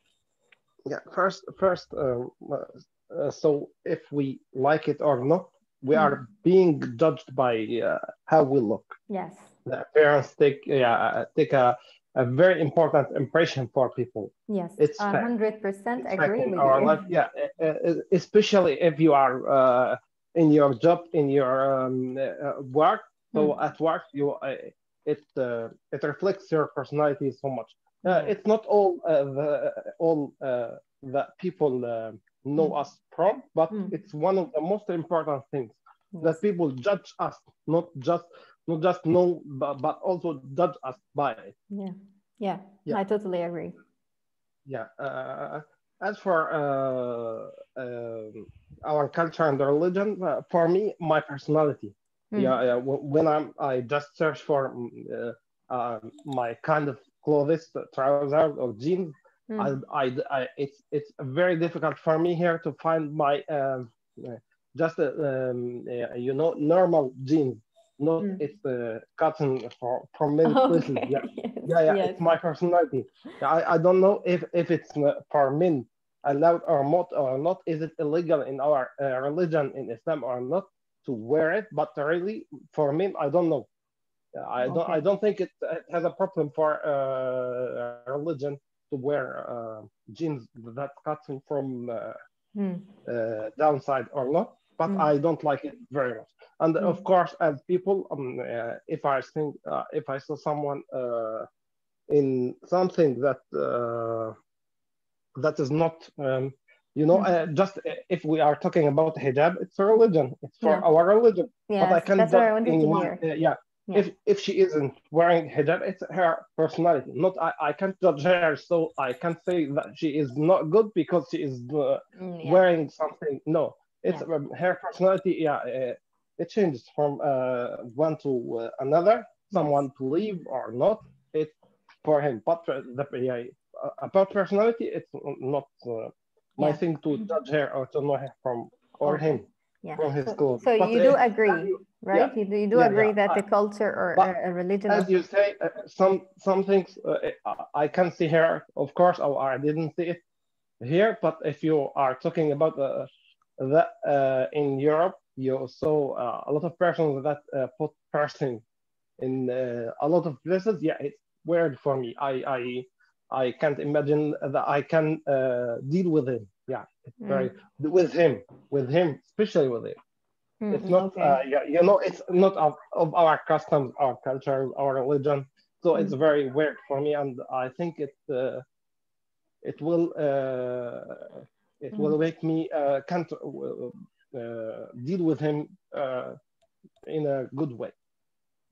I: Yeah, first, first, um, uh, so if we like it or not, we mm. are being judged by uh, how we look.
A: Yes.
I: The appearance take yeah take a a very important impression for people.
A: Yes, it's hundred percent agree with you.
I: Life, yeah, especially if you are uh, in your job, in your um, uh, work. So mm. at work, you uh, it uh, it reflects your personality so much. Uh, it's not all uh, the all that people know mm. us from, but mm. it's one of the most important things yes. that people judge us, not just not just know, but, but also judge us by it.
A: Yeah. yeah, yeah, I totally agree.
I: Yeah. Uh, as for uh, uh, our culture and religion, uh, for me, my personality. Mm. Yeah, yeah, when I'm, I just search for mm, uh, uh, my kind of clothes, trousers or jeans. Mm. I, I, I, it's, it's very difficult for me here to find my um, just um, you know normal jeans not mm. it's the cotton for, from many oh, places. Okay. Yeah, yes. yeah, yeah. Yes. It's my personality. I, I don't know if, if it's for men allowed or not or not. Is it illegal in our uh, religion in Islam or not to wear it? But really, for men, I don't know. I don't. I don't think it, it, has a problem for uh, religion to wear uh, jeans that cotton from mm. downside or not. But mm. I don't like it very much. And mm. of course, as people, um, uh, if I think, uh, if I saw someone uh, in something that uh, that is not, um, you know, mm. uh, just if we are talking about hijab, it's a religion. It's for yeah. our religion.
A: Yes, but I can that's what I wanted to hear.
I: Uh, yeah. Yeah. If, if she isn't wearing hijab, it's her personality. Not I, I can't judge her, so I can't say that she is not good because she is uh, mm, yeah. wearing something. No, it's yeah. um, her personality. Yeah, uh, it changes from uh, one to uh, another, someone to leave or not. It's for him. But the, yeah, about personality, it's not uh, my thing to judge her or to know her from or okay. him
A: yeah.
I: from his
A: so, So but, you do agree, right? Yeah. You do, you do agree that the culture or a religion.
I: As you say, uh, some some things uh, I can see here, of course, or I didn't see it here. But if you are talking about uh, that uh, in Europe, you saw uh, a lot of persons that uh, put person in uh, a lot of places. Yeah, it's weird for me. I I I can't imagine that I can uh, deal with him. Yeah, it's mm. very with him, with him, especially with him. Mm, it's not, okay. uh, yeah, you know, it's not of, of, our customs, our culture, our religion. So mm. it's very weird for me, and I think it uh, it will uh, it mm. will make me uh, can't uh, deal with him uh, in a good way.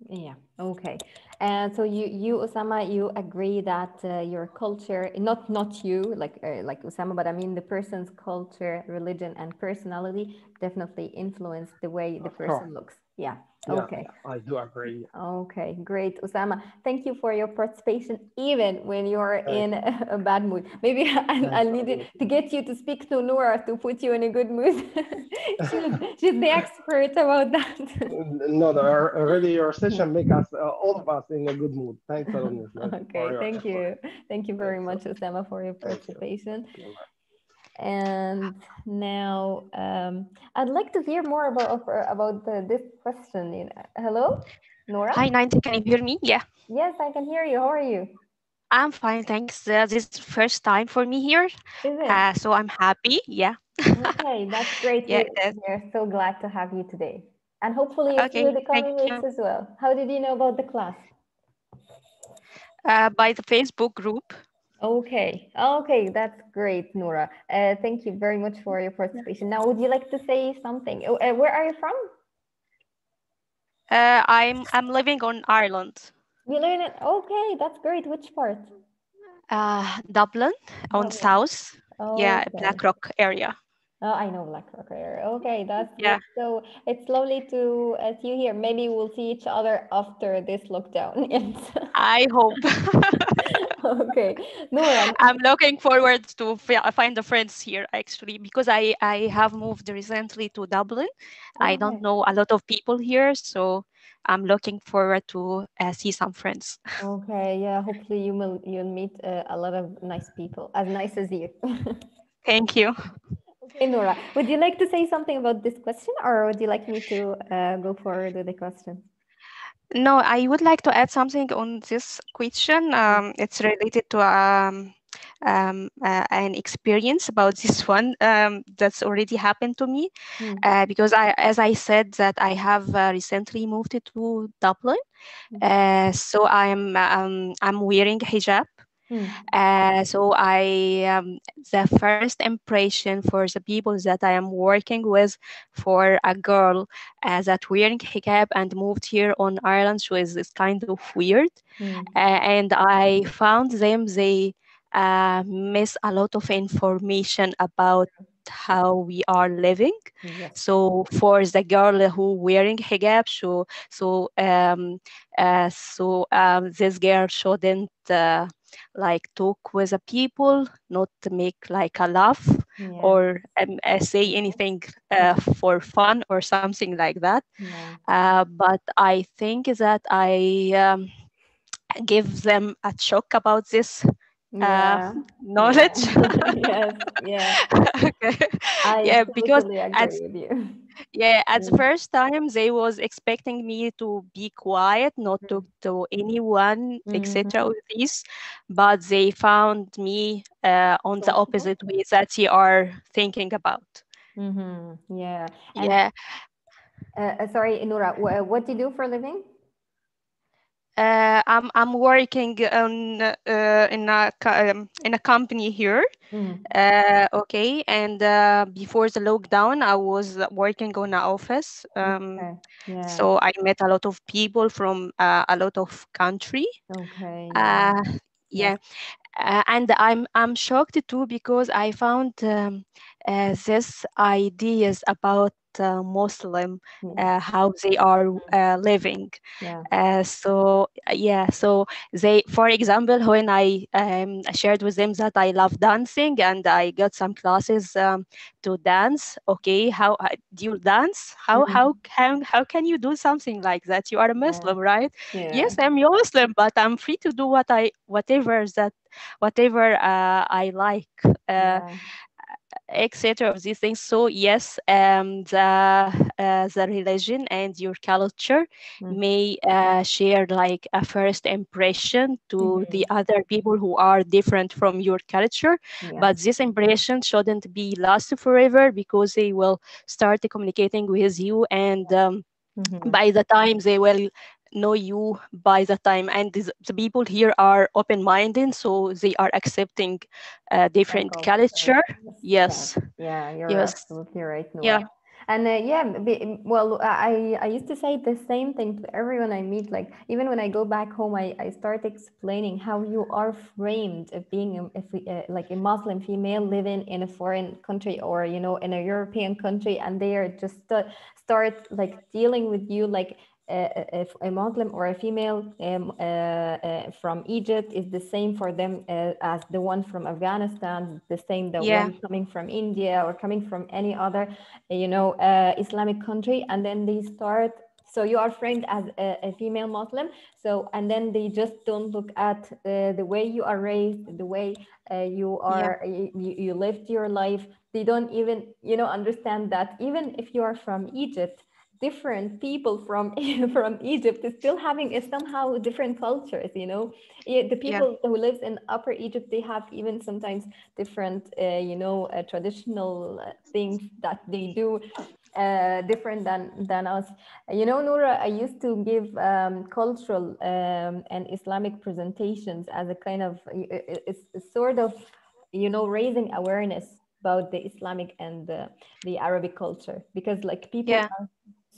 A: Yeah. Okay. And so you, you Osama, you agree that uh, your culture, not not you, like uh, like Osama, but I mean the person's culture, religion, and personality definitely influence the way the person looks. Yeah.
I: Yeah,
A: okay.
I: I do agree.
A: Okay, great. Osama, thank you for your participation, even when you're in a bad mood. Maybe I'll, I'll need to get you to speak to Nora to put you in a good mood. she's, she's, the expert about that.
I: no, no, already your session make us, uh, all of us in a good mood. Thanks a
A: lot. Okay, thank you. Thank you very much, Osama, for your participation. You. And now um, I'd like to hear more about about the, this question. Hello, Nora.
J: Hi, Nancy. Can you hear me? Yeah.
A: Yes, I can hear you. How are you?
J: I'm fine, thanks. Uh, this is first time for me here, uh, so I'm happy. Yeah.
A: okay, that's great. yeah, we're so glad to have you today, and hopefully okay, the coming weeks you. as well. How did you know about the class?
J: Uh, by the Facebook group.
A: Okay, okay, that's great, Nora. Uh, thank you very much for your participation. Now, would you like to say something? Oh, uh, where are you from?
J: Uh, I'm I'm living on Ireland.
A: You live in okay, that's great. Which part?
J: Uh, Dublin on south. Oh, yeah, okay. Blackrock area.
A: Oh, I know Blackrock area. Okay, that's yeah. Good. So it's lovely to uh, see you here. Maybe we'll see each other after this lockdown.
J: I hope.
A: okay. No, I'm...
J: I'm looking forward to find the friends here actually because I I have moved recently to Dublin. Okay. I don't know a lot of people here, so I'm looking forward to uh, see some friends.
A: Okay, yeah. Hopefully you will you'll meet uh, a lot of nice people, as nice as you.
J: Thank you.
A: Okay, Nora, would you like to say something about this question, or would you like me to uh, go forward with the question?
J: No, I would like to add something on this question. Um, it's related to um, um, uh, an experience about this one um, that's already happened to me mm. uh, because I, as I said, that I have uh, recently moved to Dublin, mm. so I'm um, I'm wearing hijab. Mm. Uh, so I, um, the first impression for the people that I am working with, for a girl uh, that wearing hijab and moved here on Ireland, was is kind of weird, mm. uh, and I found them they uh, miss a lot of information about how we are living. Yes. So for the girl who wearing hijab, so so um, uh, so um, this girl shouldn't uh, like talk with the people, not make like a laugh yeah. or um, uh, say anything uh, for fun or something like that. Yeah. Uh, but I think that I um, give them a shock about this yeah. uh, knowledge.
A: yes, yeah.
J: okay. I yeah, because at, yeah, at the first time they was expecting me to be quiet, not to mm-hmm. to anyone, mm-hmm. etc. With this, but they found me uh, on the opposite way that they are thinking about.
A: Mm-hmm. Yeah. And,
J: yeah.
A: Uh, sorry, Nora. What do you do for a living?
J: Uh, I'm I'm working on uh, in a um, in a company here. Mm. Uh, okay, and uh, before the lockdown, I was working on an office. Um, okay. yeah. So I met a lot of people from uh, a lot of country.
A: Okay. Uh,
J: yeah, yeah. and I'm I'm shocked too because I found um, this ideas about uh, Muslim, uh, how they are uh, living. Yeah. Uh, so yeah, so they, for example, when I um, shared with them that I love dancing and I got some classes um, to dance. Okay, how uh, do you dance? How mm-hmm. how can how can you do something like that? You are a Muslim, yeah. right? Yeah. Yes, I'm Muslim, but I'm free to do what I whatever that whatever uh, I like. Yeah etc of these things so yes um, the uh, the religion and your culture mm. may uh, share like a first impression to mm-hmm. the other people who are different from your culture yeah. but this impression shouldn't be lost forever because they will start communicating with you and um, mm-hmm. by the time they will know you by the time. And the people here are open-minded so they are accepting uh, different culture. Yes.
A: Yeah, yeah you're yes. absolutely right Nora. yeah. And uh, yeah well i i used to say the same thing to everyone i meet. Like even when i go back home i, I start explaining how you are framed of being a, if we, uh, like a muslim female living in a foreign country or you know in a european country and they are just uh, start like dealing with you like a, a, Muslim or a female um, uh, uh, from Egypt is the same for them uh, as the one from Afghanistan, the same the yeah. one coming from India or coming from any other, you know, uh, Islamic country, and then they start. So you are framed as a, a female Muslim. So and then they just don't look at uh, the way you are raised, the way uh, you are yeah. you, you lived your life. They don't even you know understand that even if you are from Egypt different people from from Egypt is still having is somehow different cultures. You know, the people yeah. who lives in Upper Egypt they have even sometimes different, uh, you know, uh, traditional uh, things that they do. Uh, different than than us. You know, Nora, I used to give um, cultural um, and Islamic presentations as a kind of it's, it's sort of you know raising awareness about the Islamic and the, the Arabic culture because like people yeah. are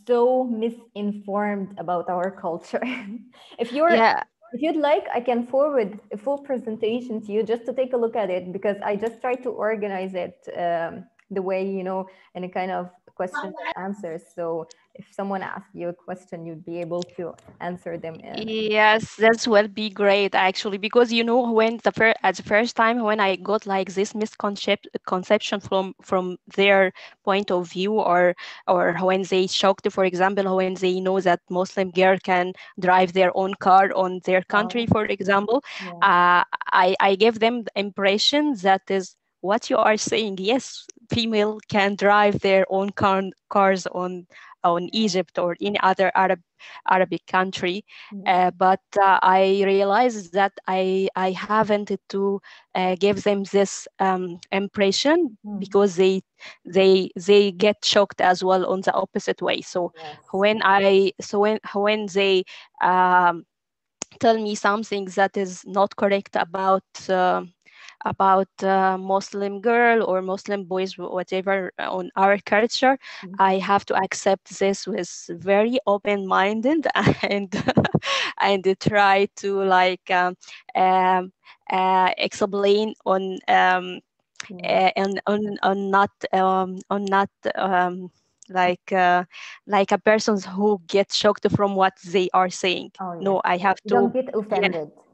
A: so misinformed about our culture. if you're yeah. if you'd like, I can forward a full presentation to you just to take a look at it because I just tried to organize it um, the way you know in a kind of question and answers. So if someone asks you a question, you'd be able to answer them. In.
J: Yes, that will be great actually, because you know when the first at the first time when I got like this misconception conception from from their point of view, or or when they shocked, for example, when they know that Muslim girl can drive their own car on their country, oh. for example, yeah. uh, I I gave them the impression that is what you are saying. Yes, female can drive their own car, cars on on Egypt or any other Arab Arabic country. Mm-hmm. Uh, but uh, I realized that I I haven't to uh, give them this um, impression mm. because they they they get shocked as well on the opposite way. So yes. when I so when when they um, tell me something that is not correct about uh, about uh, Muslim girl or Muslim boys, whatever uh, on our culture, mm-hmm. I have to accept this with very open-minded and and try to like um, um, uh, explain on um, mm-hmm. uh, and on on not um, on not um, like uh, like a person who gets shocked from what they are saying. Oh, yeah. No, I have to.
A: Don't get offended.
J: Yeah.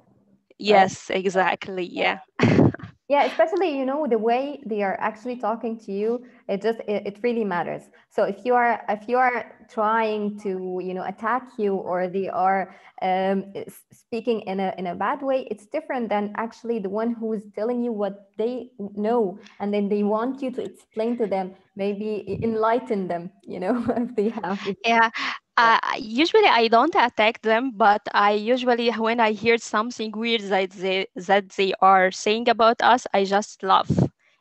J: Yes, exactly. Yeah.
A: yeah especially you know the way they are actually talking to you it just it, it, really matters so if you are if you are trying to you know attack you or they are um, speaking in a in a bad way it's different than actually the one who is telling you what they know and then they want you to explain to them maybe enlighten them you know if they have
J: yeah uh, usually I don't attack them, but I usually when I hear something weird that they that they are saying about us, I just laugh,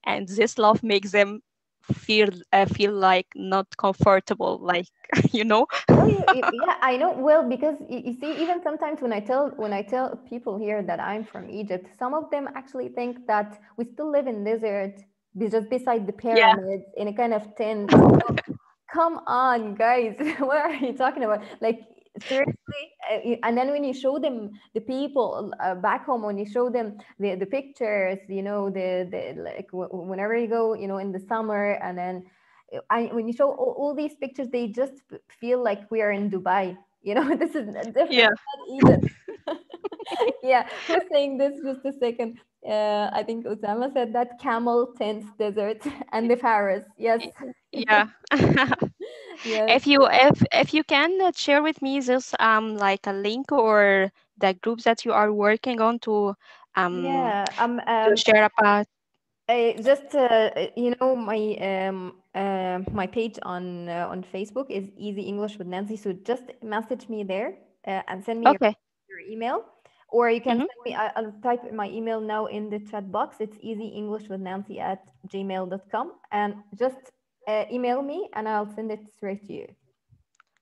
J: and this laugh makes them feel uh, feel like not comfortable, like you know.
A: oh, yeah, yeah, I know. Well, because you see, even sometimes when I tell when I tell people here that I'm from Egypt, some of them actually think that we still live in desert just beside the pyramids yeah. in a kind of tent come on guys what are you talking about? Like seriously uh, and then when you show them the people uh, back home when you show them the, the pictures you know the, the like whenever you go you know in the summer and then I, when you show all, all, these pictures they just feel like we are in dubai you know this is different yeah. Yeah who's saying this just a second uh, I think Osama said that camel tents desert and the Paris. Yes.
J: Yeah. yes. If you if if you can uh, share with me this um like a link or the groups that you are working on to um
A: yeah um,
J: um to share about.
A: I just uh, you know my um uh, my page on uh, on Facebook is Easy English with Nancy. So just message me there uh, and send me
J: okay.
A: your, your email or you can mm-hmm. send me, I, will type my email now in the chat box. It's easy English with Nancy at gmail.com. And just uh, email me and I'll send it straight to you.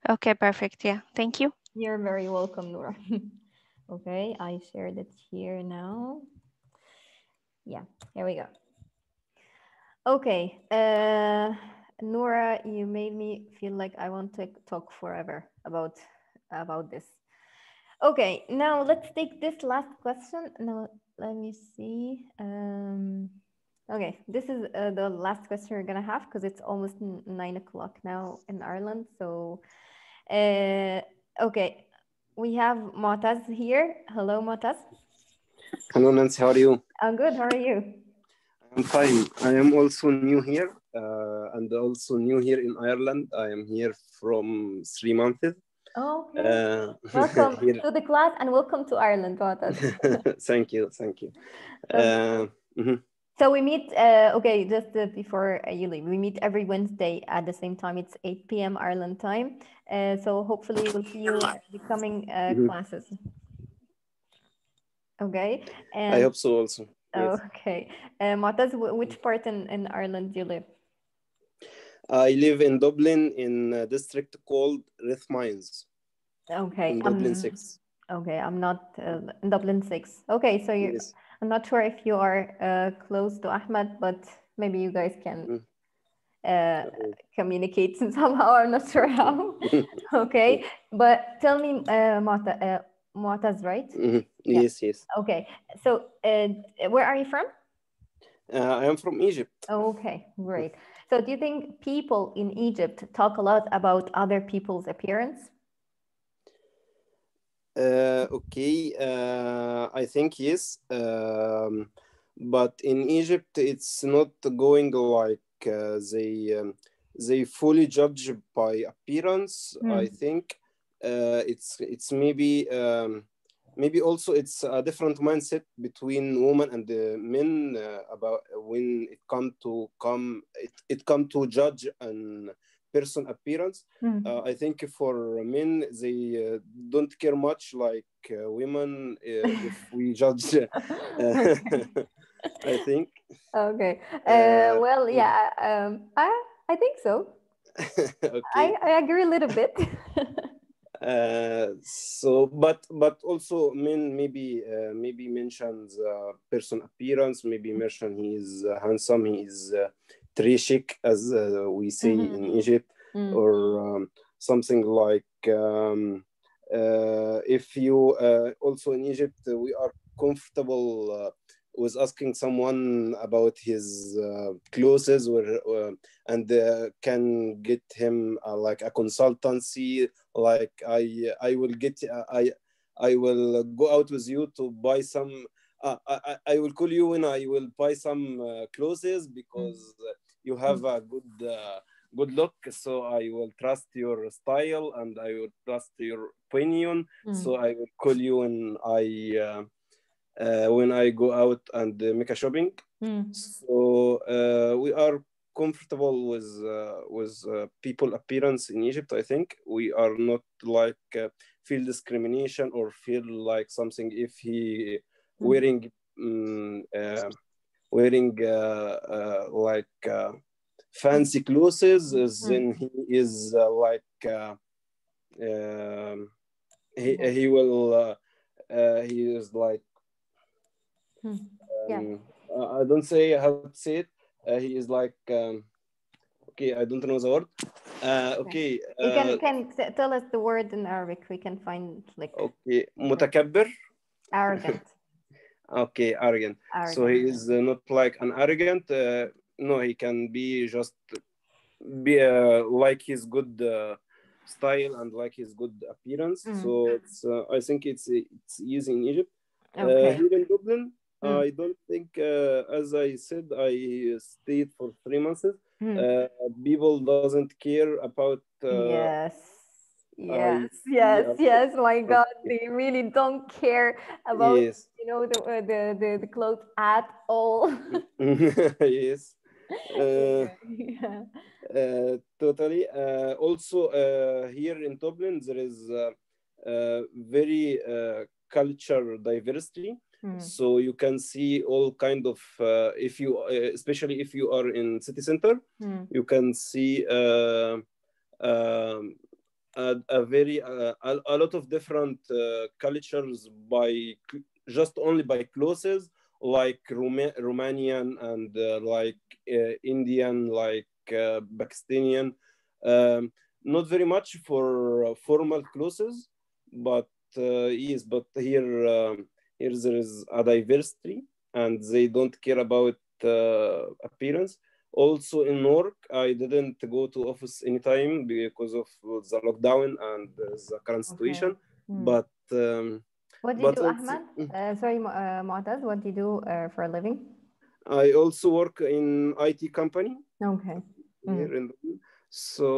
J: Okay, perfect. Yeah, thank you.
A: You're very welcome, Nora. okay, I shared it here now. Yeah, here we go. Okay, uh, Nora, you made me feel like I want to talk forever about about this. Okay, now let's take this last question. Now, let me see. Um, okay, this is uh, the last question we're gonna have because it's almost nine o'clock now in Ireland. So, uh, okay, we have Motaz here. Hello, Motaz.
K: Hello, Nancy. How are you?
A: I'm good. How are you?
K: I'm fine. I am also new here uh, and also new here in Ireland. I am here from three months.
A: Okay. Uh, welcome to the class and welcome to Ireland,
K: thank you, thank you. Uh, mm -hmm.
A: So we meet, uh, okay, just uh, before you leave, we meet every Wednesday at the same time. It's 8 p.m. Ireland time. Uh, so hopefully we'll see you at the coming uh, mm -hmm. classes. Okay.
K: And, I hope so also.
A: Yes. Okay. Uh, Mu'taz, which part in, in Ireland do you live?
K: I live in Dublin in a district called Rathmines.
A: Okay.
K: In Dublin um, 6.
A: Okay, I'm not uh, in Dublin 6. Okay, so you yes. I'm not sure if you are uh, close to Ahmed, but maybe you guys can mm. uh, communicate somehow. I'm not sure how. okay, but tell me, uh, Mata, uh, Mu'taz, right?
K: Mm -hmm. Yes, yeah. yes.
A: Okay, so uh, where are you from?
K: Uh, I am from Egypt.
A: Okay, great. So do you think people in Egypt talk a lot about other people's appearance?
K: Uh, okay, uh, I think yes. Um, but in Egypt, it's not going like uh, they um, they fully judge by appearance. Mm. I think uh, it's it's maybe um, maybe also it's a different mindset between women and the men uh, about when it come to come it, it come to judge and person appearance. Mm. uh, i think for men they uh, don't care much like uh, women uh, if we judge uh, i think.
A: Okay. Well yeah um, i i think so. Okay. I, I agree a little bit
K: uh, so but but also men maybe uh, maybe mentions uh, person appearance maybe mention he is uh, handsome he is uh, très chic as uh, we say mm-hmm. in egypt mm. or um, something like um, if you also in egypt we are comfortable was asking someone about his uh, clothes or, uh, and uh, can get him uh, like a consultancy like i i will get uh, i i will go out with you to buy some uh, I, I will call you when i will buy some clothes because you have a good good look so i will trust your style and i will trust your opinion mm. so i will call you when i uh, when I go out and uh, make a shopping. Mm. So uh, we are comfortable with uh, with uh, people appearance in Egypt. I think we are not like uh, feel discrimination or feel like something if he mm. wearing um, wearing like fancy clothes, mm. then he is like um, he he will he is like Hmm. Yeah. Um, I don't say how to say it uh, he is like um, okay i don't know the word uh, okay
A: you can, uh, can tell us the word in arabic we can find like
K: okay mutakabbir
A: arrogant
K: okay arrogant. arrogant. so he is uh, not like an arrogant uh, no he can be just be like his good style and like his good appearance mm -hmm. so it's i think it's it's easy in egypt okay. here in dublin Mm. I don't think, uh, as I said, I stayed for three months. Mm. Uh, people doesn't care about.
A: Uh, yes. Yes, yes, yeah. yes. My God, they really don't care about yes. you know the, uh, the the the clothes at all.
K: yes. Uh, yeah. Uh, totally. Uh, also, uh, here in Dublin, there is uh, uh, very uh, culture diversity. Hmm. So you can see all kind of uh, if you uh, especially if you are in city center, mm. you can see uh, um, a, a, very uh, a, a, lot of different uh, cultures by just only by clothes like Roma- Romanian and uh, like Indian, like Pakistani. Um, not very much for formal clothes, but yes, but here. Um, here there is a diversity and they don't care about uh, appearance. Also in work, I didn't go to office anytime because of the lockdown and the current situation. Okay. Mm. But um,
A: what do you do, Ahmed? Mm. Uh, sorry, uh, Mu'taz, what do you do uh, for a living?
K: I also work in IT company.
A: Okay.
K: Mm. Here in so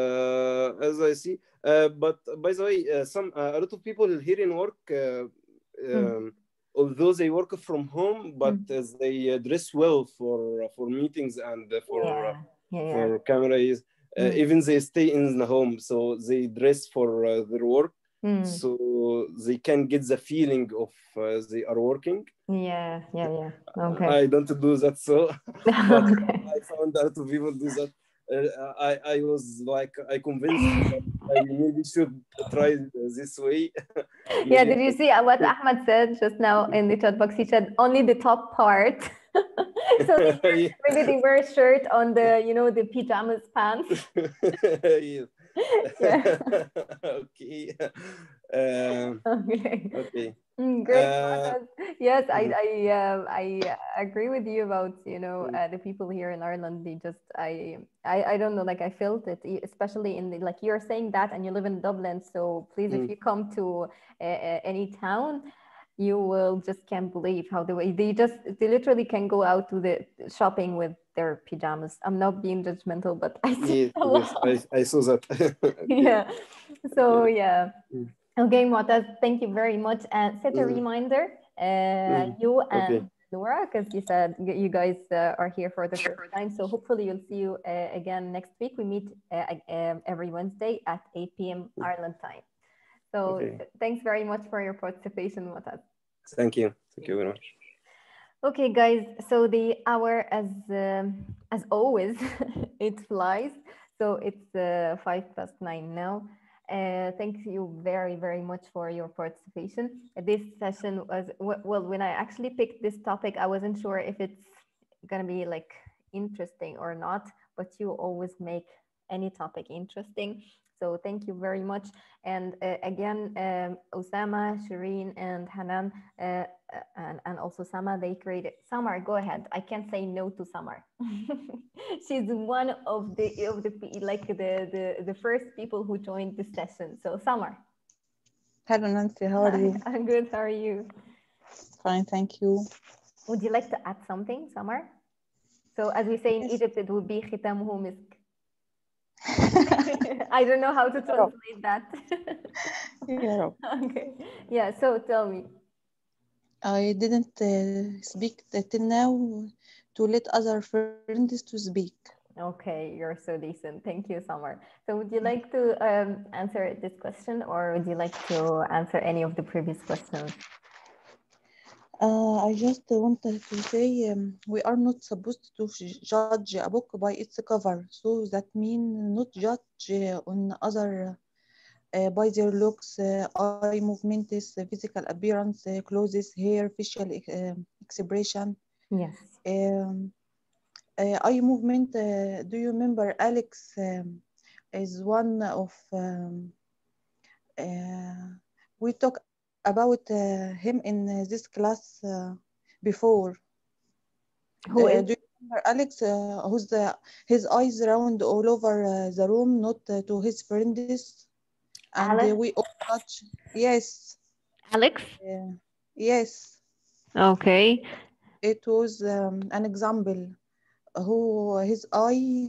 K: uh, as I see, uh, but by the way, uh, some uh, a lot of people here in work. Um, although they work from home, but mm. they dress well for for meetings and for
A: yeah. Yeah,
K: for cameras. Mm. Even they stay in the home, so they dress for their work. Mm. so they can get the feeling of uh, they are working
A: yeah yeah yeah okay
K: i don't do that so okay. i found out people do that uh, I, I was like I convinced that I maybe should try this way.
A: yeah, did you see what Ahmed said just now in the chat box? He said only the top part. so they wear, yeah. maybe they wear a shirt on the you know the pajamas pants.
K: yes. okay.
A: Um, okay.
K: Okay.
A: Mm, great. Uh, yes, I mm-hmm. I uh, I agree with you about you know mm. uh, the people here in Ireland. They just I, I I don't know like I felt it especially in the like you're saying that and you live in Dublin. So please, mm. if you come to any town, you will just can't believe how the way they just they literally can go out to the shopping with their pajamas. I'm not being judgmental, but I see
K: yes, yes I, I saw that.
A: yeah. So yeah. Mm. Okay, Motaz, thank you very much. And set a mm. reminder, uh, mm. you and okay. Laura, because you said you guys uh, are here for the first time. So hopefully you'll see you uh, again next week. We meet uh, um, every Wednesday at 8 p.m. Mm. Ireland time. So okay. thanks very much for your participation, Motaz.
K: Thank you. Thank you very much.
A: Okay, guys. So the hour, as um, as always, it flies. So it's uh, five past nine now. Uh, thank you very, very much for your participation. This session was, well, when I actually picked this topic, I wasn't sure if it's going to be like interesting or not, but you always make any topic interesting. So thank you very much. And uh, again, um, Osama, Shireen, and Hanan, uh, uh and, and also Sama, they created. Samar, go ahead. I can't say no to Samar. She's one of the of the like the, the the first people who joined this session. So Samar.
L: Hello, Nancy. How are you?
A: I'm good. How are you?
L: Fine, thank you.
A: Would you like to add something, Samar? So as we say in yes. Egypt, it would be khitamuhu misk. I don't know how to translate that.
L: yeah.
A: Okay. Yeah. So tell me.
L: I didn't uh, speak till now to let other friends to speak.
A: Okay, you're so decent. Thank you, Samar. So would you like to um, answer this question or would you like to answer any of the previous questions?
L: Uh, I just wanted to say um, we are not supposed to judge a book by its cover. So that means not judge on other uh, by their looks, uh, eye movements, physical appearance, uh, clothes, hair, facial um, expression.
A: Yes.
L: Um, uh, eye movement, uh, do you remember Alex um, is one of, um, we talk about uh, him in uh, this class uh, before.
A: Who is?
L: do you remember Alex, who's the, his eyes round all over the room, not to his friends? And
A: Alex?
L: we all touch. Yes.
A: Alex?
L: yes.
A: Okay.
L: It was um, an example who his eye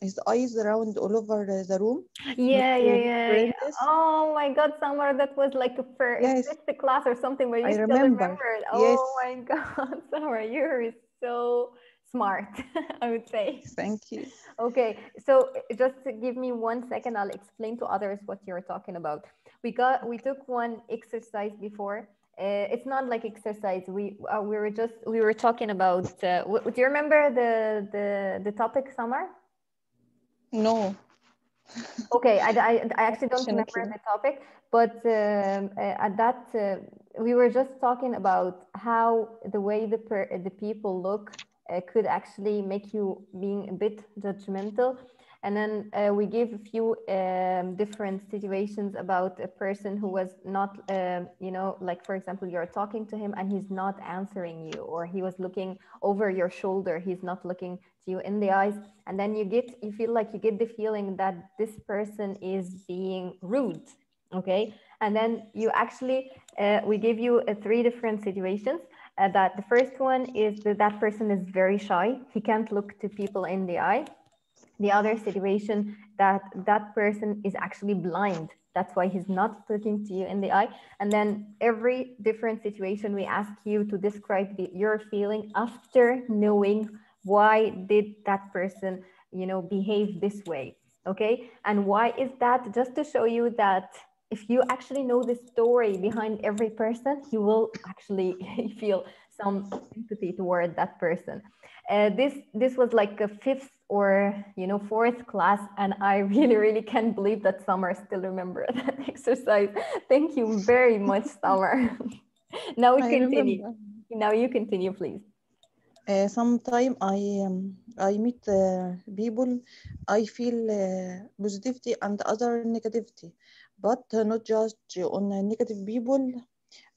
L: his eyes around all over the room.
A: Yeah yeah uh, yeah, yeah, oh my god somewhere that was like a first yes. class or something where you I still remember. remembered. Oh yes. my god Samar you're so smart i would say.
L: Thank you.
A: Okay so just give me one second i'll explain to others what you're talking about. We got we took one exercise before uh, it's not like exercise. We uh, we were just we were talking about. Uh, do you remember the the the topic, Samar?
L: No.
A: okay, I, I, I actually don't remember the topic, but um, uh, at that uh, we were just talking about how the way the per, the people look uh, could actually make you being a bit judgmental and then uh, we gave a few um, different situations about a person who was not, uh, you know, like for example, you're talking to him and he's not answering you, or he was looking over your shoulder, he's not looking to you in the eyes. And then you get, you feel like you get the feeling that this person is being rude. Okay. And then you actually, uh, we give you uh, three different situations. Uh, that the first one is that that person is very shy. He can't look to people in the eye the other situation that that person is actually blind. That's why he's not looking to you in the eye. And then every different situation we ask you to describe the, your feeling after knowing why did that person you know behave this way okay? And why is that? Just to show you that if you actually know the story behind every person you will actually feel some sympathy toward that person. Uh, this this was like a fifth or you know fourth class and i really really can't believe that Samar still remember that exercise. Thank you very much Samar. Now we I continue. remember. now you continue please.
L: Uh, sometimes I um, I meet uh, people, I feel uh, positivity and other negativity, but not just on negative people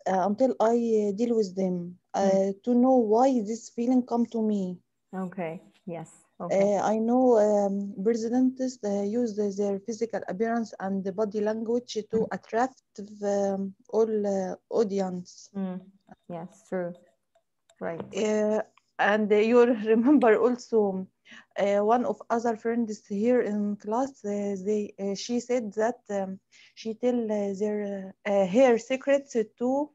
L: uh, until I deal with them mm. to know why this feeling come to me.
A: Okay. Yes. Okay.
L: I know um, presidents use their physical appearance and the body language to mm. attract um, all audience.
A: Mm. Yes, true. Right
L: and you remember also uh, one of other friends here in class uh, they uh, she said that um, she tell uh, their uh, her secrets to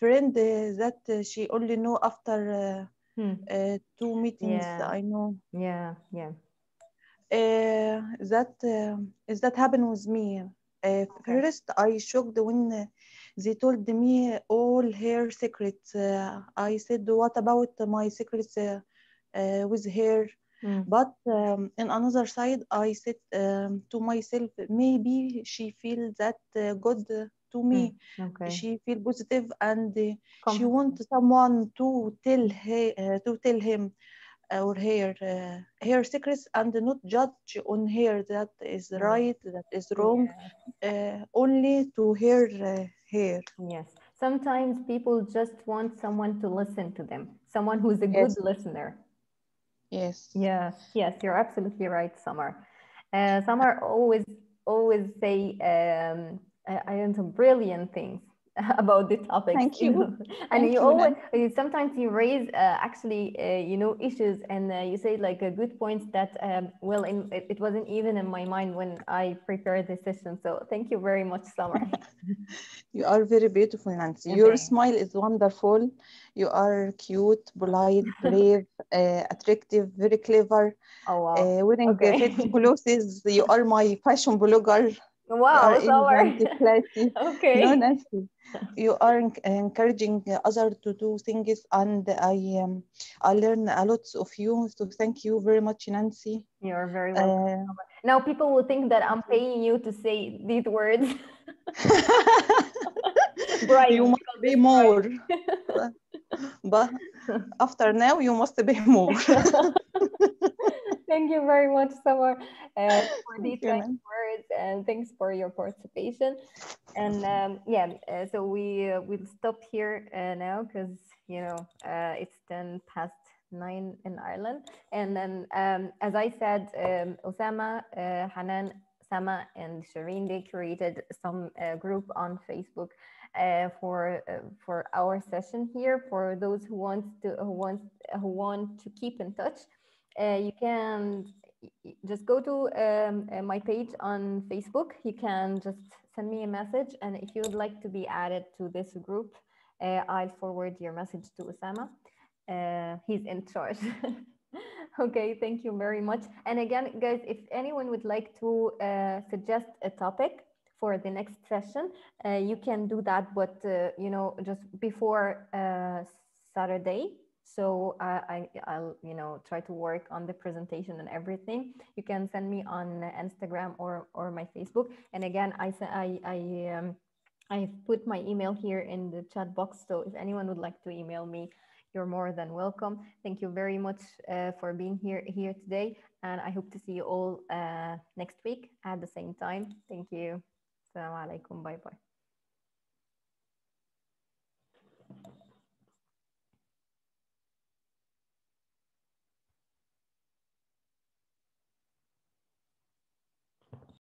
L: friend uh, that she only know after hmm. two meetings
A: yeah.
L: i know
A: yeah yeah
L: that is that happened with me okay. first i shocked when they told me all her secrets. Uh, I said, what about my secrets uh, uh, with her? Mm. But um, in another side, I said um, to myself, maybe she feels that uh, good to me.
A: Mm. Okay.
L: She feel positive and uh, she want someone to tell her, uh, to tell him or her uh, her secrets and not judge on her that is right that is wrong yeah. uh, only to her uh, her
A: yes sometimes people just want someone to listen to them someone who's a yes. good listener
L: yes
A: yes yes you're absolutely right Samar uh, Samar always always say um, I, I some brilliant things about the topic.
L: Thank you.
A: and Thank you, always sometimes you raise uh, actually uh, you know issues and uh, you say like a good points that um, well in, it, it, wasn't even in my mind when I prepared this session. So thank you very much, Samar.
L: you are very beautiful, Nancy. Okay. Your smile is wonderful. You are cute, polite, brave, uh, attractive, very clever.
A: Oh wow!
L: Uh, wearing okay. clothes, you are my fashion blogger.
A: Wow, Samar.
L: okay. No, you are encouraging others to do things and i um, i learn a lot of you so thank you very much nancy.
A: You're very welcome. Uh, now people will think that i'm paying you to say these words.
L: Right you must be more. But after now you must be more
A: Thank you very much, Samar, uh, for these kind words and thanks for your participation. And um, yeah, uh, so we uh, will stop here uh, now because you know uh, it's ten past nine in Ireland. And then, um, as I said, um, Osama, uh, Hanan, Sama, and Shireen they created some group on Facebook. Uh, for uh, for our session here for those who want to who want who want to keep in touch uh, you can just go to um, uh, my page on Facebook. You can just send me a message. And if you would like to be added to this group, uh, I'll forward your message to Osama. Uh, he's in charge. okay, thank you very much. And again, guys, if anyone would like to uh, suggest a topic for the next session, uh, you can do that, but you know, just before Saturday, so uh, I, I'll, you know, try to work on the presentation and everything. You can send me on Instagram or, or my Facebook. And again, I, I, I, um, I put my email here in the chat box. So if anyone would like to email me, you're more than welcome. Thank you very much uh, for being here here today. And I hope to see you all uh, next week at the same time. Thank you. Assalamu alaikum. Bye bye.